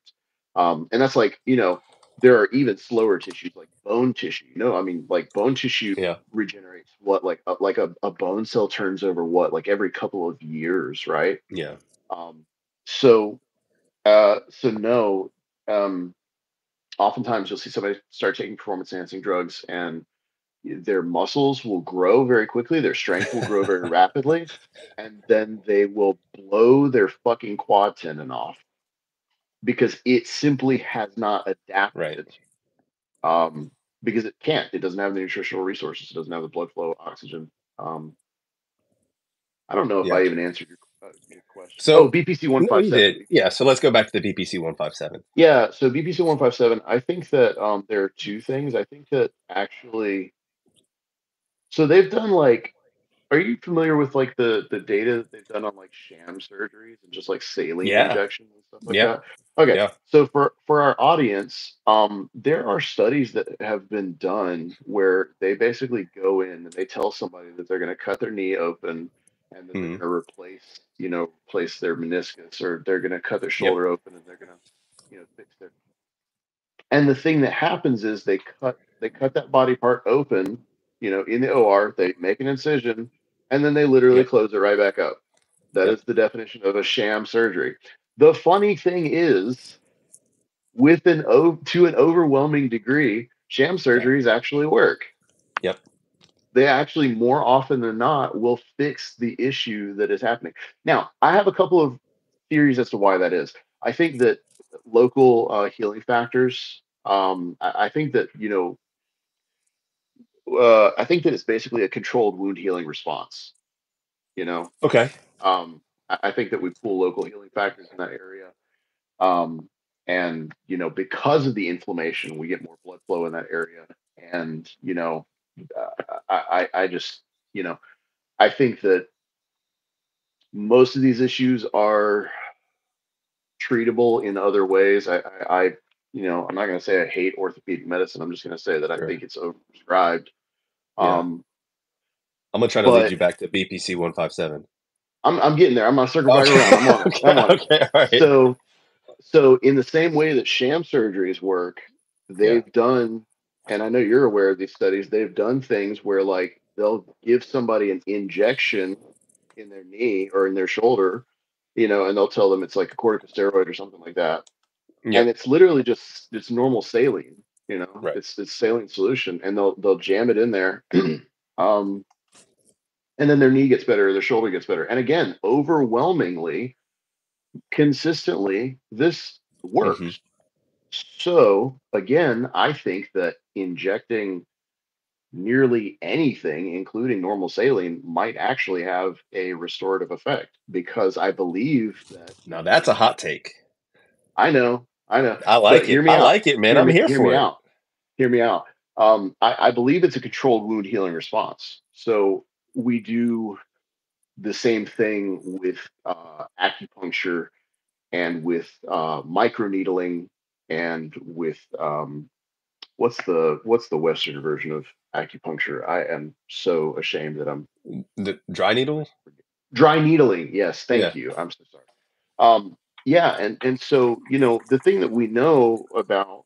Um, and that's like, you know, there are even slower tissues like bone tissue. You know, I mean, like bone tissue yeah. regenerates what, like, a, like a, a bone cell turns over what, like every couple of years, right? Yeah. Um, so, uh, so no, um, oftentimes you'll see somebody start taking performance enhancing drugs and their muscles will grow very quickly, their strength will grow very rapidly, and then they will blow their fucking quad tendon off because it simply has not adapted. Right. Um, because it can't. It doesn't have the nutritional resources. It doesn't have the blood flow, oxygen. Um, I don't know if yeah. I even answered your question. So oh, BPC one five seven. Yeah. So let's go back to the BPC one five seven. Yeah. So BPC one five seven. I think that um, there are two things. I think that actually, so they've done like. Are you familiar with like the the data that they've done on like sham surgeries and just like saline yeah. injections and stuff like yeah. that? Okay. Yeah. So for for our audience, um, there are studies that have been done where they basically go in and they tell somebody that they're going to cut their knee open and then mm-hmm. they're going to replace, you know, replace their meniscus, or they're going to cut their shoulder yep. open and they're going to, you know, fix their. And the thing that happens is they cut they cut that body part open, you know, in the OR. They make an incision, and then they literally yep. close it right back up. That yep. is the definition of a sham surgery. The funny thing is, with an o to an overwhelming degree, sham surgeries actually work. Yep they actually more often than not will fix the issue that is happening. Now, I have a couple of theories as to why that is. I think that local uh, healing factors. Um, I, I, think that you know. Uh, I think that it's basically a controlled wound healing response. You know. Okay. Um, I, I think that we pull local healing factors in that area. Um, and you know, because of the inflammation, we get more blood flow in that area, and you know, I, I just, you know, I think that most of these issues are treatable in other ways. I, I, I you know, I'm not going to say I hate orthopedic medicine. I'm just going to say that I think it's overprescribed. Yeah. Um, I'm gonna try to lead you back to BPC 157. I'm, I'm getting there. I'm gonna circle back around. I'm on, okay, I'm on. okay, all right. So, so in the same way that sham surgeries work, they've yeah. done and I know you're aware of these studies, they've done things where like they'll give somebody an injection in their knee or in their shoulder, you know, and they'll tell them it's like a corticosteroid or something like that. And it's literally just it's normal saline, you know, Right. it's it's saline solution, and they'll they'll jam it in there. um, and then their knee gets better, their shoulder gets better. And again, overwhelmingly, consistently, this works. Mhm. So again, I think that injecting nearly anything, including normal saline, might actually have a restorative effect because I believe that Now that's a hot take. I know, I know. I But like hear it. me I out. like it, man. hear I'm me, here hear for me it. out. Hear me out. Um, I, I believe it's a controlled wound healing response. So we do the same thing with uh, acupuncture and with uh, microneedling and with um, what's the what's the Western version of acupuncture? I am so ashamed that I'm The dry needle? dry needling. Yes, thank Yeah. you. I'm so sorry. Um, yeah, and and so you know the thing that we know about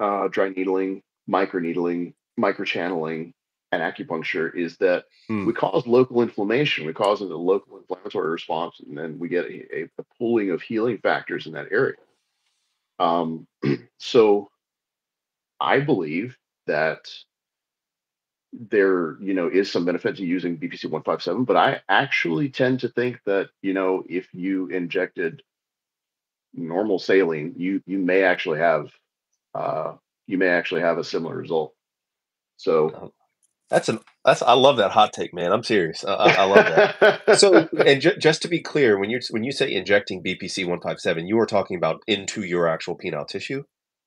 uh, dry needling, microneedling, microchanneling, and acupuncture is that Hmm. we cause local inflammation. We cause a local inflammatory response, and then we get a, a, a pooling of healing factors in that area. Um, so I believe that there, you know, is some benefit to using BPC 157, but I actually tend to think that, you know, if you injected normal saline, you you may actually have uh you may actually have a similar result. So Oh, That's an that's I love that hot take, man. I'm serious. I, I, I love that. So, and ju- just to be clear, when you when you say injecting BPC one five seven, you are talking about into your actual penile tissue.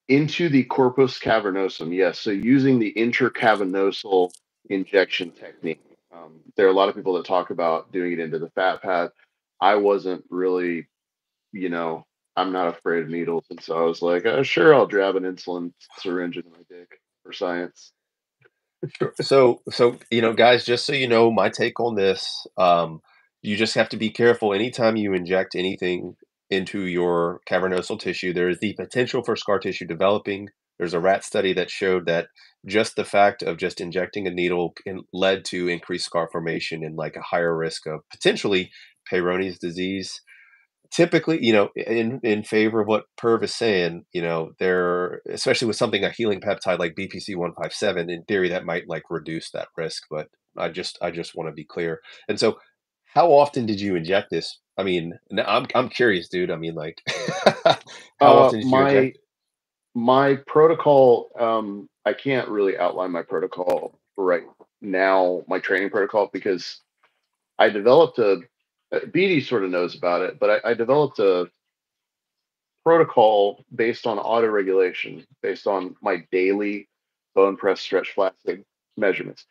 Into the corpus cavernosum, yes. So using the intracavernosal injection technique. Um, there are a lot of people that talk about doing it into the fat pad. I wasn't really, you know, I'm not afraid of needles, and so I was like, uh, sure, I'll drab an insulin syringe into my dick for science. So, so you know, guys, just so you know, my take on this, um, you just have to be careful. Anytime you inject anything into your cavernosal tissue, there is the potential for scar tissue developing. There's a rat study that showed that just the fact of just injecting a needle led to increased scar formation and like a higher risk of potentially Peyronie's disease. Typically, you know, in in favor of what Perv is saying, you know, there, especially with something a healing peptide like BPC one five seven, in theory that might like reduce that risk. But I just I just want to be clear. And so, how often did you inject this? I mean, I'm I'm curious, dude. I mean, like, how Uh, often did you my inject? my protocol, um, I can't really outline my protocol right now, my training protocol, because I developed a, uh, BD sort of knows about it, but I, I developed a protocol based on auto regulation, based on my daily bone press stretch flaccid measurements.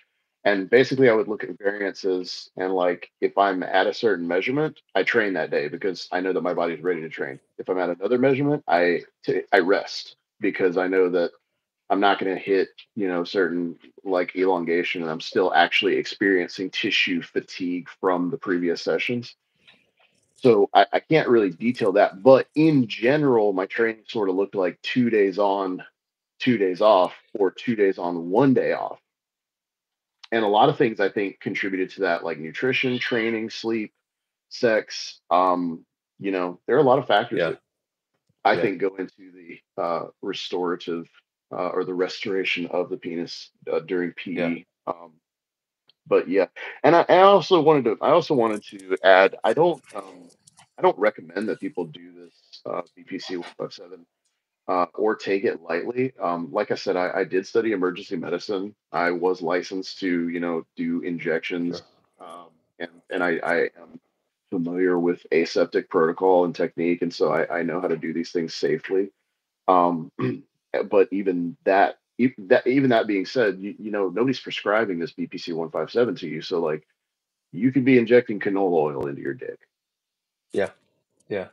And basically, I would look at variances and like if I'm at a certain measurement, I train that day because I know that my body's ready to train. If I'm at another measurement, I t- I rest because I know that I'm not going to hit you know certain like elongation, and I'm still actually experiencing tissue fatigue from the previous sessions. So I, I can't really detail that, but in general, my training sort of looked like two days on, two days off, or two days on, one day off. And a lot of things I think contributed to that, like nutrition, training, sleep, sex. Um, you know, there are a lot of factors Yeah, that I yeah, think go into the uh, restorative uh, or the restoration of the penis uh, during yeah, PE. Um, but yeah, and I, I also wanted to I also wanted to add I don't um, I don't recommend that people do this uh, BPC one five seven uh, or take it lightly. Um, like I said, I, I did study emergency medicine. I was licensed to you know do injections, sure. um, and and I, I am familiar with aseptic protocol and technique, and so I, I know how to do these things safely. Um, but even that, e- that even that being said, you, you know nobody's prescribing this BPC one five seven to you, so like you could be injecting canola oil into your dick. Yeah, yeah.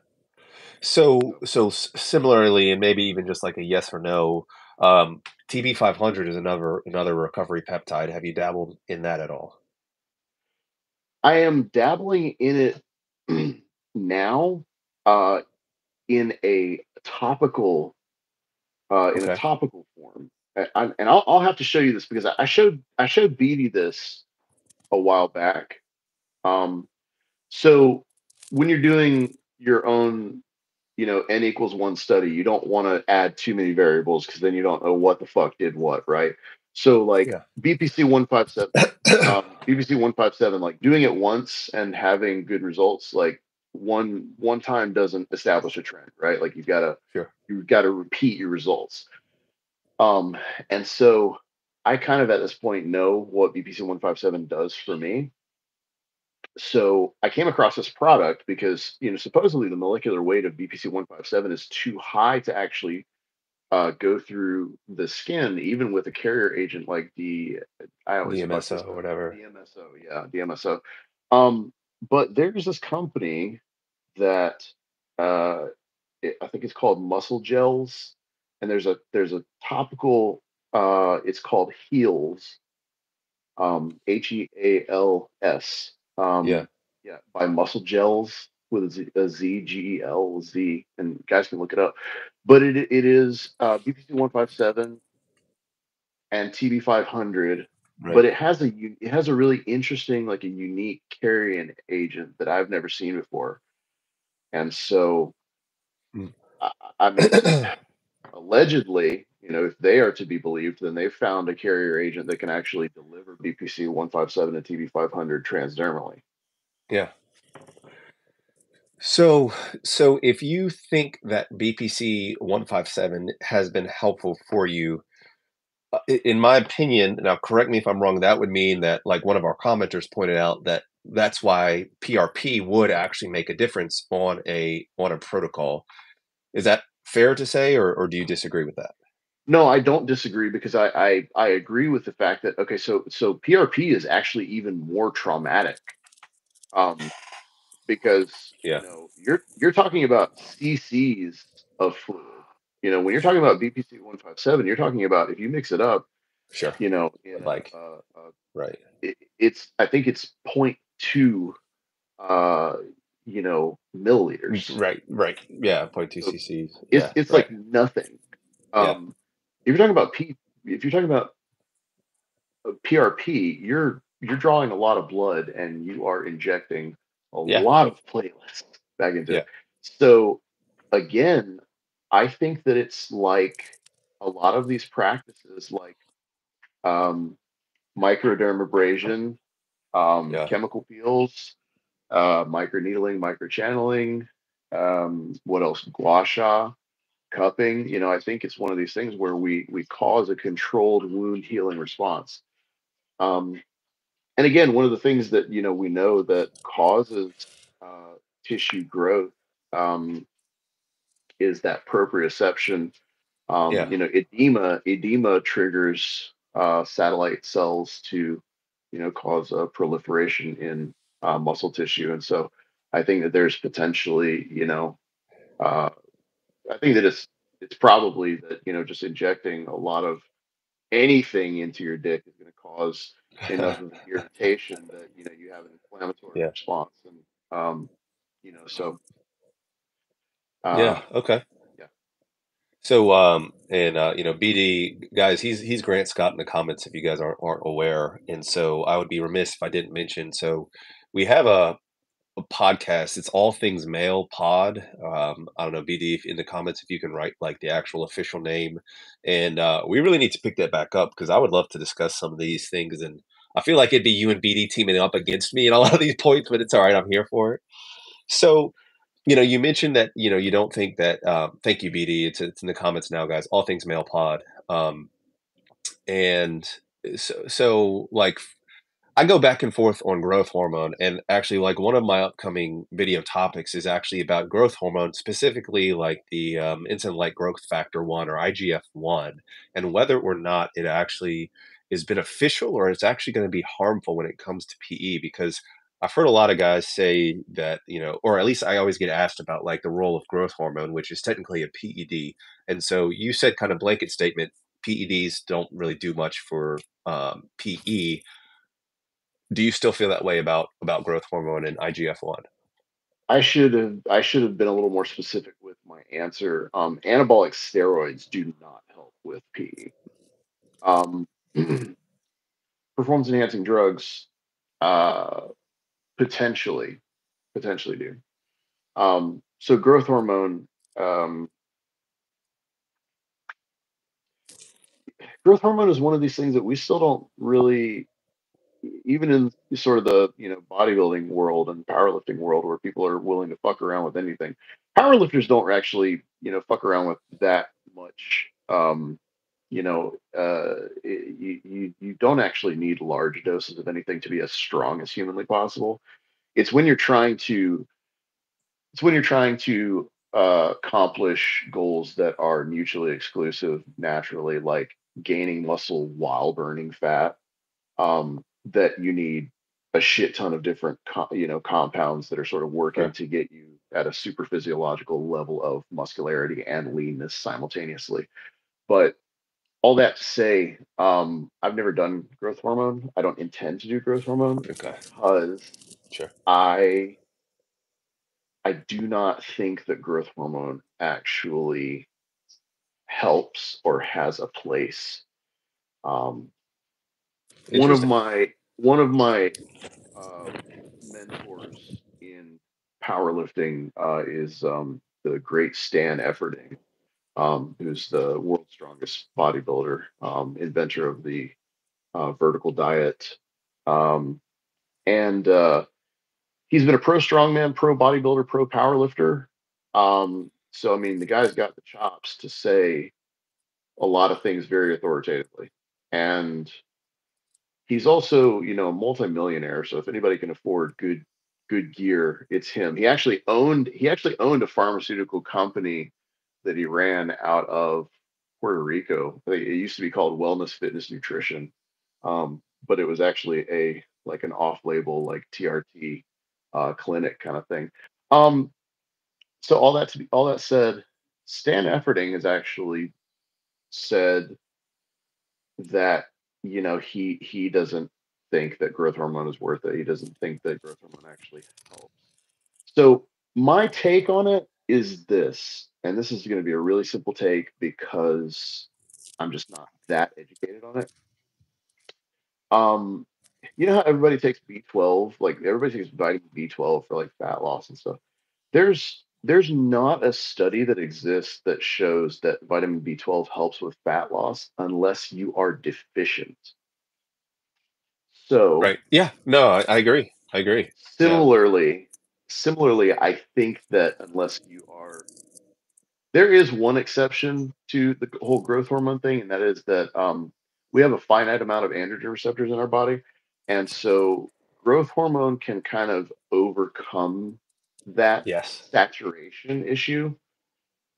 So, So s- similarly, and maybe even just like a yes or no, um, TB five hundred is another another recovery peptide. Have you dabbled in that at all? I am dabbling in it now uh, in a topical uh, in a Okay. topical form. I, I, and I'll, I'll have to show you this because I, I showed I showed BD this a while back. Um, so when you're doing your own, you know, n equals one study, you don't want to add too many variables because then you don't know what the fuck did what, right? So like Yeah. BPC one five seven, um, BPC one five seven, like doing it once and having good results, like one one time doesn't establish a trend, right? Like you've got to Sure. you've got to repeat your results. Um, and so I kind of at this point know what BPC 157 does for me. So I came across this product because you know supposedly the molecular weight of BPC 157 is too high to actually uh, go through the skin, even with a carrier agent like the I always DMSO or whatever. DMSO, yeah, DMSO. Um, but there's this company that uh, it, I think it's called Muscle Gelz, and there's a there's a topical. Uh, it's called Heals, um, H E A L S. Um, Yeah. yeah, by Muscle Gelz with a Z, a Z G E L Z, and guys can look it up. But it it is uh, BPC one five seven and TB five hundred Right. but it has a it has a really interesting like a unique carrying agent that I've never seen before, and so Mm. I, I mean, allegedly, you know, if they are to be believed, then they've found a carrier agent that can actually deliver BPC one five seven and TB five hundred transdermally. yeah. So, so if you think that BPC 157 has been helpful for you, uh, in my opinion, now correct me if I'm wrong, that would mean that, like one of our commenters pointed out, that that's why PRP would actually make a difference on a on a protocol. Is that fair to say, or, or do you disagree with that? No, I don't disagree because I, I I agree with the fact that okay, so so PRP is actually even more traumatic, um, because Yeah. you know you're you're talking about cc's of fluid. You know, when you're talking about BPC one five seven, you're talking about if you mix it up, Sure. you know, in Like- uh, uh, Right. it, it's I think it's two, uh, you know, milliliters. Right. Right. Yeah. Point two So cc's. It's Yeah. it's right. like nothing. Um, if you're talking about P, if you're talking about uh, PRP, you're you're drawing a lot of blood and you are injecting a Yeah. lot of platelets back into Yeah. it. So again, I think that it's like a lot of these practices, like um, microdermabrasion, um, Yeah. chemical peels, uh, microneedling, microchanneling. Um, what else? Gua sha, cupping. You know, I think it's one of these things where we we cause a controlled wound healing response. Um, and again, one of the things that you know we know that causes uh, tissue growth um, is that proprioception. Um, Yeah. You know, edema edema triggers uh, satellite cells to you know cause a proliferation in uh, muscle tissue, and so I think that there's potentially you know uh, I think that it's it's probably that you know just injecting a lot of anything into your dick is going to cause enough of irritation that you know you have an inflammatory Yeah. response and um you know so yeah. uh Okay. yeah. So, um, and uh, you know, BD guys, he's he's Grant Scott in the comments if you guys aren't aren't aware. And so, I would be remiss if I didn't mention. So, we have a podcast. It's All Things Male Pod. Um, I don't know, BD, if in the comments if you can write like the actual official name. And uh, we really need to pick that back up because I would love to discuss some of these things. And I feel like it'd be you and BD teaming up against me in a lot of these points, but it's all right. I'm here for it. So, you know, you mentioned that you know you don't think that. Um, thank you, BD. It's it's in the comments now, guys. All things male pod. Um, and so, so like I go back and forth on growth hormone, and actually, like one of my upcoming video topics is actually about growth hormone, specifically like the um, insulin-like growth factor one or IGF one, and whether or not it actually is beneficial or it's actually going to be harmful when it comes to PE. Because I've heard a lot of guys say that you know, or at least I always get asked about like the role of growth hormone, which is technically a PED. And so you said kind of blanket statement, PEDs don't really do much for um, PE do you still feel that way about about growth hormone and IGF one? I should have I should have been a little more specific with my answer. Um, anabolic steroids do not help with PE. Um, performance enhancing drugs uh, potentially potentially do. Um, so growth hormone um, growth hormone is one of these things that we still don't really even in sort of the you know bodybuilding world and powerlifting world where people are willing to fuck around with anything powerlifters don't actually you know fuck around with that much. Um you know uh you, you you don't actually need large doses of anything to be as strong as humanly possible. It's when you're trying to it's when you're trying to uh, accomplish goals that are mutually exclusive naturally like gaining muscle while burning fat um, that you need a shit ton of different you know compounds that are sort of working right. to get you at a super physiological level of muscularity and leanness simultaneously but all that to say um, i've never done growth hormone i don't intend to do growth hormone okay. because sure. i i do not think that growth hormone actually helps or has a place um, one of my one of my uh, mentors in powerlifting uh, is um, the great Stan Efferding, um, who's the world's strongest bodybuilder, um, inventor of the uh, vertical diet, um, and uh, he's been a pro strongman, pro bodybuilder, pro powerlifter. Um, so I mean, the guy's got the chops to say a lot of things very authoritatively, and he's also you know a multimillionaire so if anybody can afford good good gear it's him. He actually owned he actually owned a pharmaceutical company that he ran out of puerto rico. It used to be called wellness fitness nutrition um, but it was actually a like an off-label like trt uh, clinic kind of thing. Um, so all that to be all that said stan efferding has actually said that you know he he doesn't think that growth hormone is worth it. He doesn't think that growth hormone actually helps. So my take on it is this, and this is going to be a really simple take because I'm just not that educated on it. Um, you know how everybody takes B12, like everybody takes vitamin B12 for like fat loss and stuff. There's there's not a study that exists that shows that vitamin B12 helps with fat loss unless you are deficient. So, right. Yeah. No, I, I agree. I agree. Similarly, yeah. similarly, I think that unless you are, there is one exception to the whole growth hormone thing, and that is that um, we have a finite amount of androgen receptors in our body. And so growth hormone can kind of overcome that yes. saturation issue.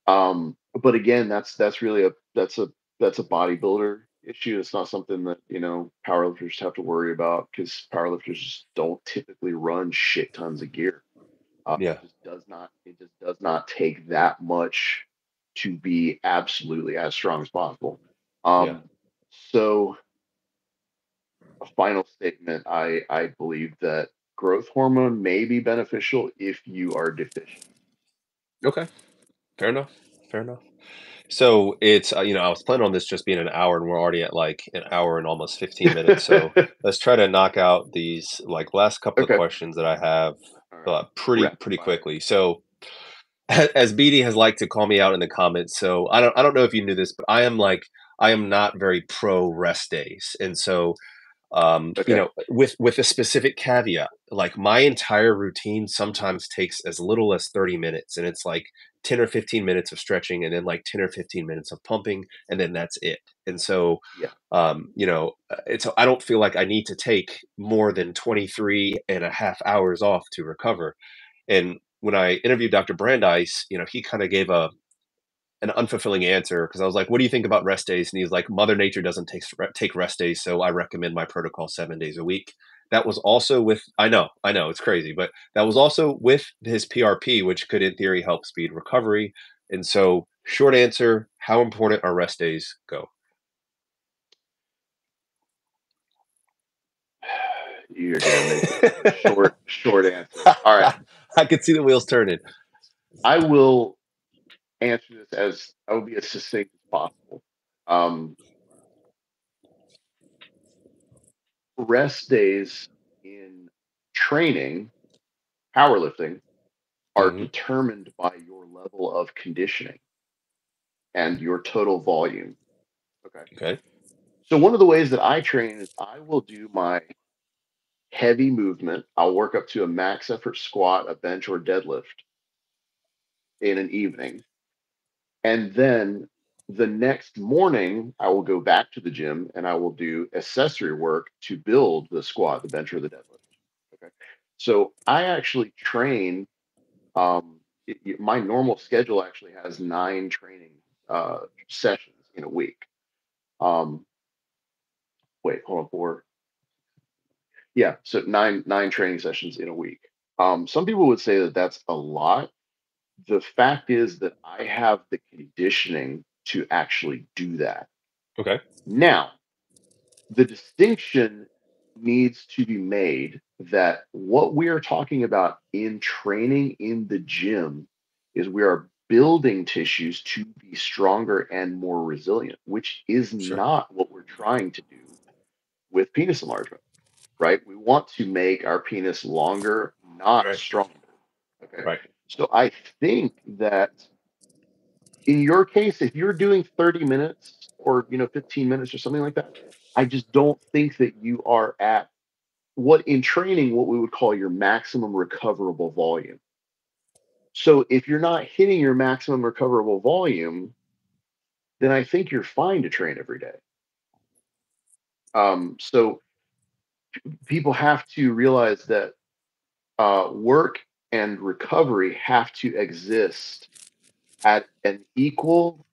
Um, but again, that's that's really a that's a that's a bodybuilder issue. It's not something that you know powerlifters have to worry about because powerlifters just don't typically run shit tons of gear. Uh, yeah, it just does not it just does not take that much to be absolutely as strong as possible. Um, yeah. So, a final statement: I I believe that growth hormone may be beneficial if you are deficient. Okay. Fair enough. Fair enough. So it's uh, you know I was planning on this just being an hour and we're already at like an hour and almost 15 minutes. So let's try to knock out these like last couple okay. of questions that I have uh, pretty pretty quickly. So as BD has liked to call me out in the comments, so I don't I don't know if you knew this, but I am like I am not very pro rest days, and so um, okay. you know with with a specific caveat like my entire routine sometimes takes as little as 30 minutes and it's like 10 or 15 minutes of stretching and then like 10 or 15 minutes of pumping and then that's it and so yeah. um, you know uh, it's i don't feel like i need to take more than 23 and a half hours off to recover and when i interviewed dr brandeis you know he kind of gave a an unfulfilling answer because I was like, "What do you think about rest days?" And he's like, "Mother Nature doesn't take take rest days, so I recommend my protocol seven days a week." That was also with I know I know it's crazy, but that was also with his PRP, which could in theory help speed recovery. And so, short answer: How important are rest days? Go. You're gonna make short short answer. All right, I could see the wheels turning. I will answer this as I will be as succinct as possible. Um, rest days in training, powerlifting, are Mhm. determined by your level of conditioning and your total volume. Okay. Okay. So one of the ways that I train is I will do my heavy movement. I'll work up to a max effort squat, a bench, or deadlift in an evening. And then the next morning, I will go back to the gym and I will do accessory work to build the squat, the bench, or the deadlift. Okay. So I actually train. Um, it- it- my normal schedule actually has nine training uh, sessions in a week. Um, wait, hold on, four. Yeah, so nine nine training sessions in a week. Um, some people would say that that's a lot. The fact is that I have the conditioning to actually do that. Okay. Now, the distinction needs to be made that what we are talking about in training in the gym is we are building tissues to be stronger and more resilient, which is Sure. not what we're trying to do with penis enlargement, right? We want to make our penis longer, not Right. stronger. Okay. Right. So I think that in your case, if you're doing 30 minutes or you know 15 minutes or something like that, I just don't think that you are at what in training what we would call your maximum recoverable volume. So if you're not hitting your maximum recoverable volume, then I think you're fine to train every day. Um, so people have to realize that uh, work and recovery have to exist at an equal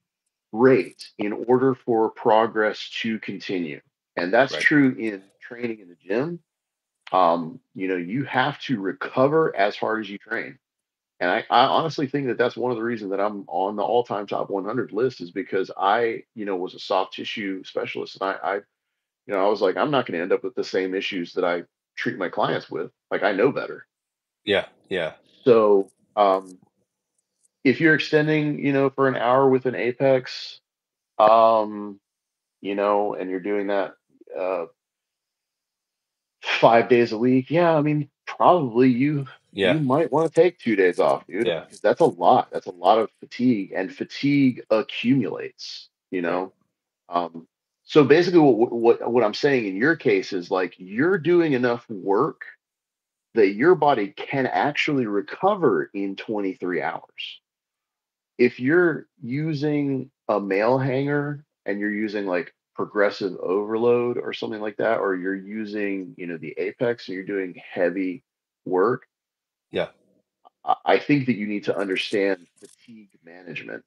rate in order for progress to continue. And that's Right. true in training in the gym. Um, you know, you have to recover as hard as you train. And I, I honestly think that that's one of the reasons that I'm on the all-time top 100 list is because I, you know, was a soft tissue specialist, and I, I you know, I was like, I'm not going to end up with the same issues that I treat my clients with. Like, I know better. Yeah. Yeah. So, um, if you're extending, you know, for an hour with an apex, um, you know, and you're doing that uh, five days a week, yeah, I mean, probably you Yeah. you might want to take two days off, dude. Yeah. That's a lot. That's a lot of fatigue, and fatigue accumulates. You know, um, so basically, what what what I'm saying in your case is like you're doing enough work that your body can actually recover in 23 hours. If you're using a male hanger and you're using like progressive overload or something like that, or you're using, you know, the apex and you're doing heavy work, Yeah. I I think that you need to understand fatigue management.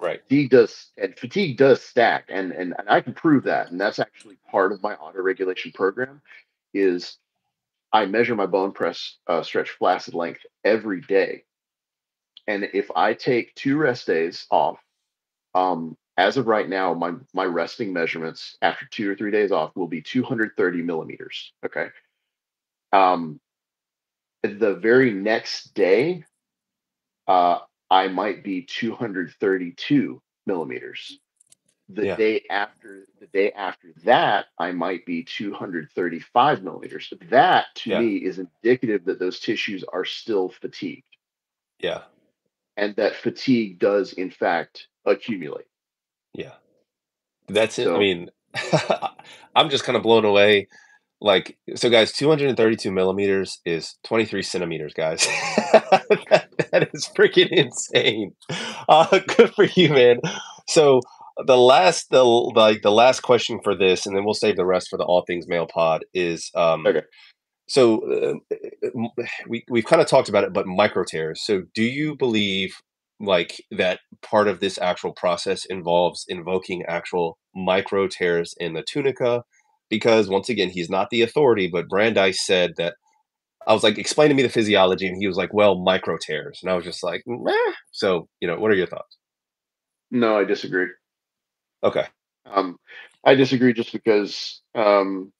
Right. Fatigue does and fatigue does stack, and and, and I can prove that, and that's actually part of my auto regulation program. Is I measure my bone press uh, stretch flaccid length every day, and if I take two rest days off, um, as of right now, my my resting measurements after two or three days off will be 230 millimeters. Okay. Um, the very next day, uh, I might be 232 millimeters. The Yeah. day after the day after that, I might be 235 millimeters. That to Yeah. me is indicative that those tissues are still fatigued Yeah. and that fatigue does in fact accumulate. Yeah. That's it. I mean, I'm just kind of blown away. Like, so guys, 232 millimeters is 23 centimeters, guys. that, that is freaking insane. Uh, good for you, man. So the last, the like the last question for this, and then we'll save the rest for the All Things Male Pod is, um, okay. so uh, we we've kind of talked about it, but micro tears. So do you believe like that part of this actual process involves invoking actual micro tears in the tunica? Because once again, he's not the authority, but Brandeis said that I was like, explain to me the physiology, and he was like, well, micro tears, and I was just like, "Meh." so you know, what are your thoughts? No, I disagree. Okay, Um, I disagree just because um,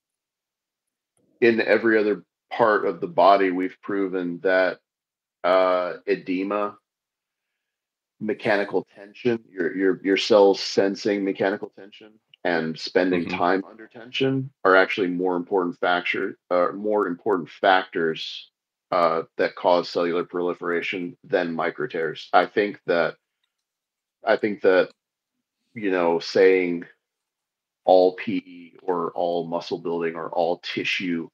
in every other part of the body, we've proven that uh, edema, mechanical tension, your your your cells sensing mechanical tension, and spending hmm time under tension are actually more important factor uh, more important factors uh, that cause cellular proliferation than micro tears. I think that I think that you know saying all PE or all muscle building or all tissue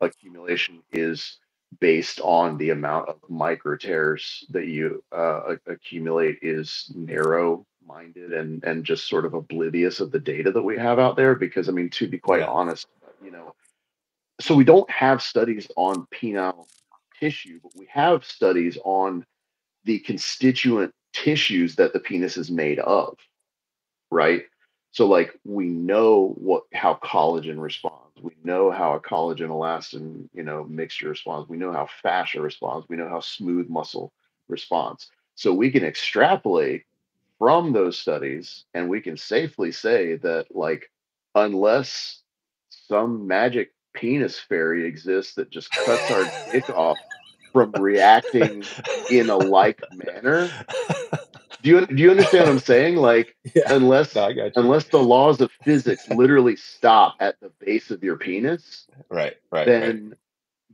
accumulation is based on the amount of micro tears that you uh, accumulate is narrow minded and and just sort of oblivious of the data that we have out there because i mean to be quite Yeah. honest you know so we don't have studies on penile tissue but we have studies on the constituent tissues that the penis is made of right? So like we know what how collagen responds. We know how a collagen elastin, you know, mixture responds. We know how fascia responds. We know how smooth muscle responds. So we can extrapolate from those studies and we can safely say that like unless some magic penis fairy exists that just cuts our dick off from reacting in a like manner do you do you understand what I'm saying? Like, Yeah. unless No, I got unless the laws of physics literally stop at the base of your penis, Right, right, right. then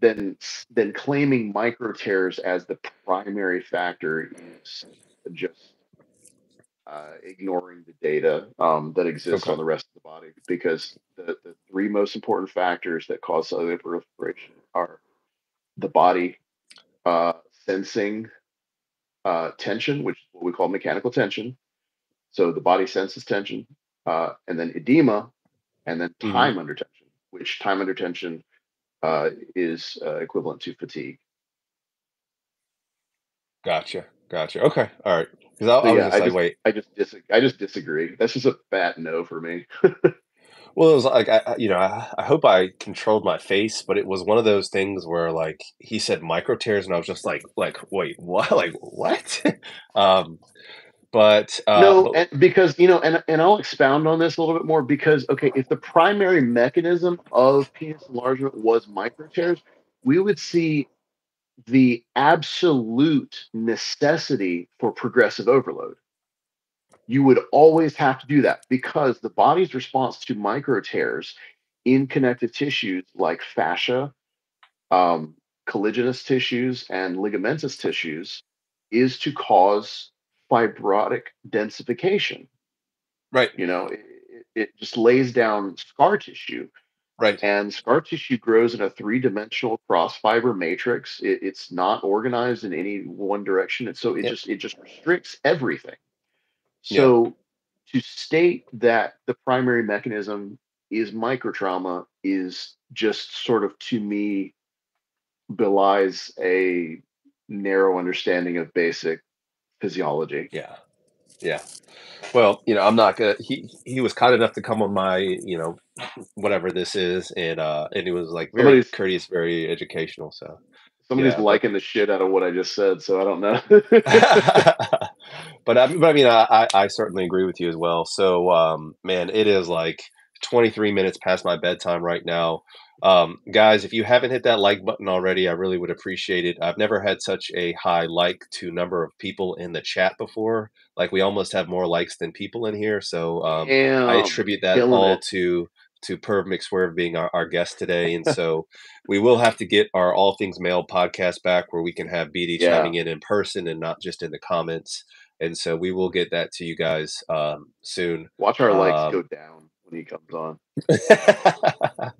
then then claiming micro tears as the primary factor is just uh, ignoring the data um, that exists Okay. on the rest of the body because the, the three most important factors that cause cellular proliferation are the body uh, sensing uh, tension, which is what we call mechanical tension. So the body senses tension, uh, and then edema, and then Mhm. time under tension, which time under tension uh, is uh, equivalent to fatigue. Gotcha, gotcha. Okay, all right. Because I, So I yeah, just I just wait. I just dis- I just disagree. That's just a fat no for me. Well, it was like I, you know, I, I hope I controlled my face, but it was one of those things where like he said micro tears, and I was just like, like, wait, what? Like what? um, but uh, No, and because you know, and and I'll expound on this a little bit more because okay, if the primary mechanism of penis enlargement was micro tears, we would see the absolute necessity for progressive overload. You would always have to do that because the body's response to micro tears in connective tissues like fascia, um, collagenous tissues, and ligamentous tissues is to cause fibrotic densification. right, You know, it, it just lays down scar tissue. Right, and scar tissue grows in a three-dimensional cross fiber matrix. It, it's not organized in any one direction. And so it yep, just it just restricts everything yeah, so to state that the primary mechanism is microtrauma is just sort of to me belies a narrow understanding of basic physiology yeah, yeah. Well, you know, I'm not gonna. He he was kind enough to come on my, you know, whatever this is, and uh, and it was like very somebody's courteous, very educational. So somebody's yeah, liking the shit out of what i just said so i don't know but I, but I mean, I, I certainly agree with you as well. So, um, man, it is like 23 minutes past my bedtime right now. Um, guys, if you haven't hit that like button already, I really would appreciate it. I've never had such a high like to number of people in the chat before. Like we almost have more likes than people in here. So, um, I attribute that all it to to Perv McSwerve being our, our guest today. And so we will have to get our All Things Male podcast back where we can have BD yeah chiming in in person and not just in the comments. And so we will get that to you guys um, soon. Watch our likes Um, go down when he comes on.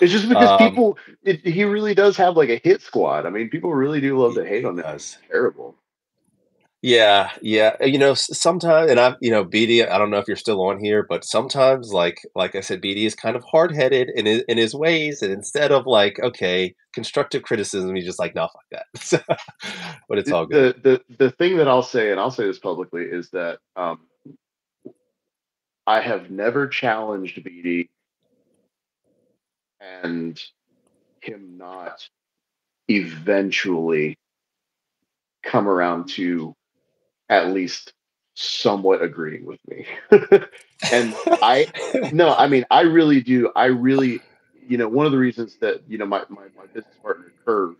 It's just because um, people, it, he really does have like a hit squad. I mean, people really do love to hate on him. It's terrible. Yeah, yeah. You know, sometimes, and I, you know, BD. I don't know if you're still on here, but sometimes, like, like I said, BD is kind of hard headed in his, in his ways, and instead of like, okay, constructive criticism, he's just like, no, fuck that. So, but it's all good. the the the thing that I'll say, and I'll say this publicly, is that um, I have never challenged BD and him not eventually come around to at least somewhat agreeing with me. and I no, I mean I really do. I really, you know, one of the reasons that you know my my, my business partner Curve,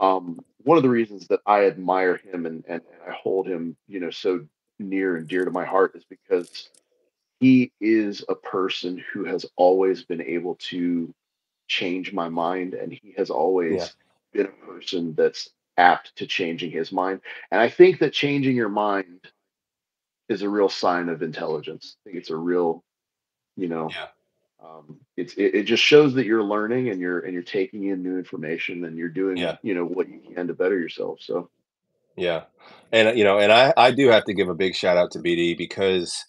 um, one of the reasons that I admire him and, and and I hold him, you know, so near and dear to my heart is because he is a person who has always been able to change my mind, and he has Yeah. always been a person that's apt to changing his mind. And I think that changing your mind is a real sign of intelligence. I think it's a real, you know, Yeah. um, it's it, it just shows that you're learning and you're and you're taking in new information and you're doing Yeah. you know what you can to better yourself. So Yeah. And, you know, and I I do have to give a big shout out to BD because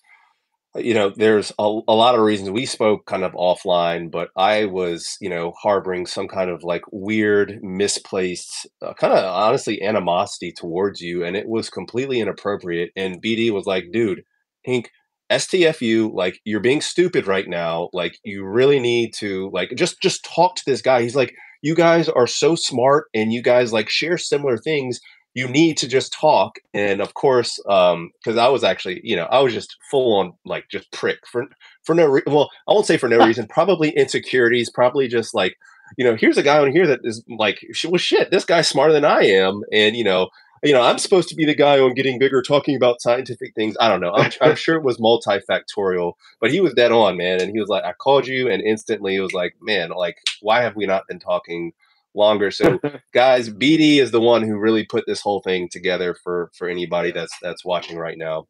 you know, there's a, a lot of reasons we spoke kind of offline, but I was, you know, harboring some kind of like weird, misplaced, uh, kind of honestly animosity towards you, and it was completely inappropriate. And BD was like, "Dude, Hink, STFU, like you're being stupid right now. Like you really need to like just just talk to this guy." He's like, "You guys are so smart, and you guys like share similar things." You need to just talk. And of course, um, because I was actually, you know, I was just full on like just prick for for no reason. Well, I won't say for no reason. Probably insecurities. Probably just like, you know, here's a guy on here that is like, well, shit, this guy's smarter than I am, and you know. You know, I'm supposed to be the guy on Getting Bigger talking about scientific things. I don't know. I'm, I'm sure it was multifactorial, but he was dead on, man. And he was like, I called you, and instantly it was like, man, like, why have we not been talking longer. So, guys, BD is the one who really put this whole thing together for for anybody that's that's watching right now.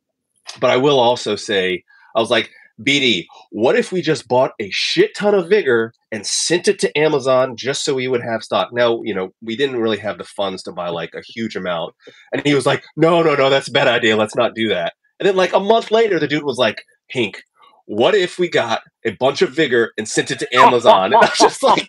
But I will also say, I was like, BD, what if we just bought a shit ton of vigor and sent it to Amazon just so we would have stock? Now, you know, we didn't really have the funds to buy like a huge amount. And he was like, no, no, no, that's a bad idea. Let's not do that. And then like a month later, the dude was like, Hink, what if we got a bunch of vigor and sent it to Amazon? And I was just like,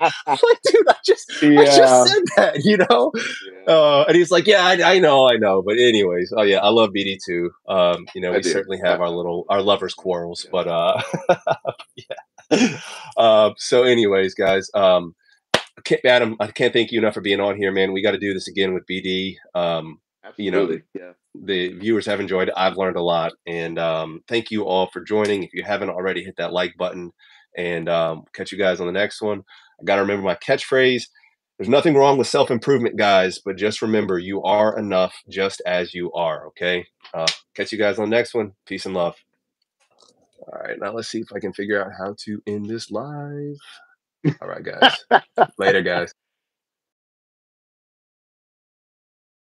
like, dude, I just, I just said that, you know? yeah. Uh, and he's like, yeah, I, I know, I know. But anyways, oh yeah, I love BD too. Um, you know, I we do. certainly have our little, our lovers quarrels, yeah, but, uh, yeah. Um, so anyways, guys, um, Adam, I can't thank you enough for being on here, man. We got to do this again with BD. Um, you know, absolutely. Yeah, the viewers have enjoyed it. I've learned a lot. And um, thank you all for joining. If you haven't already, hit that like button and um, catch you guys on the next one. I got to remember my catchphrase. There's nothing wrong with self improvement, guys, but just remember you are enough just as you are. Okay. Uh, catch you guys on the next one. Peace and love. All right. Now let's see if I can figure out how to end this live. All right, guys. Later, guys.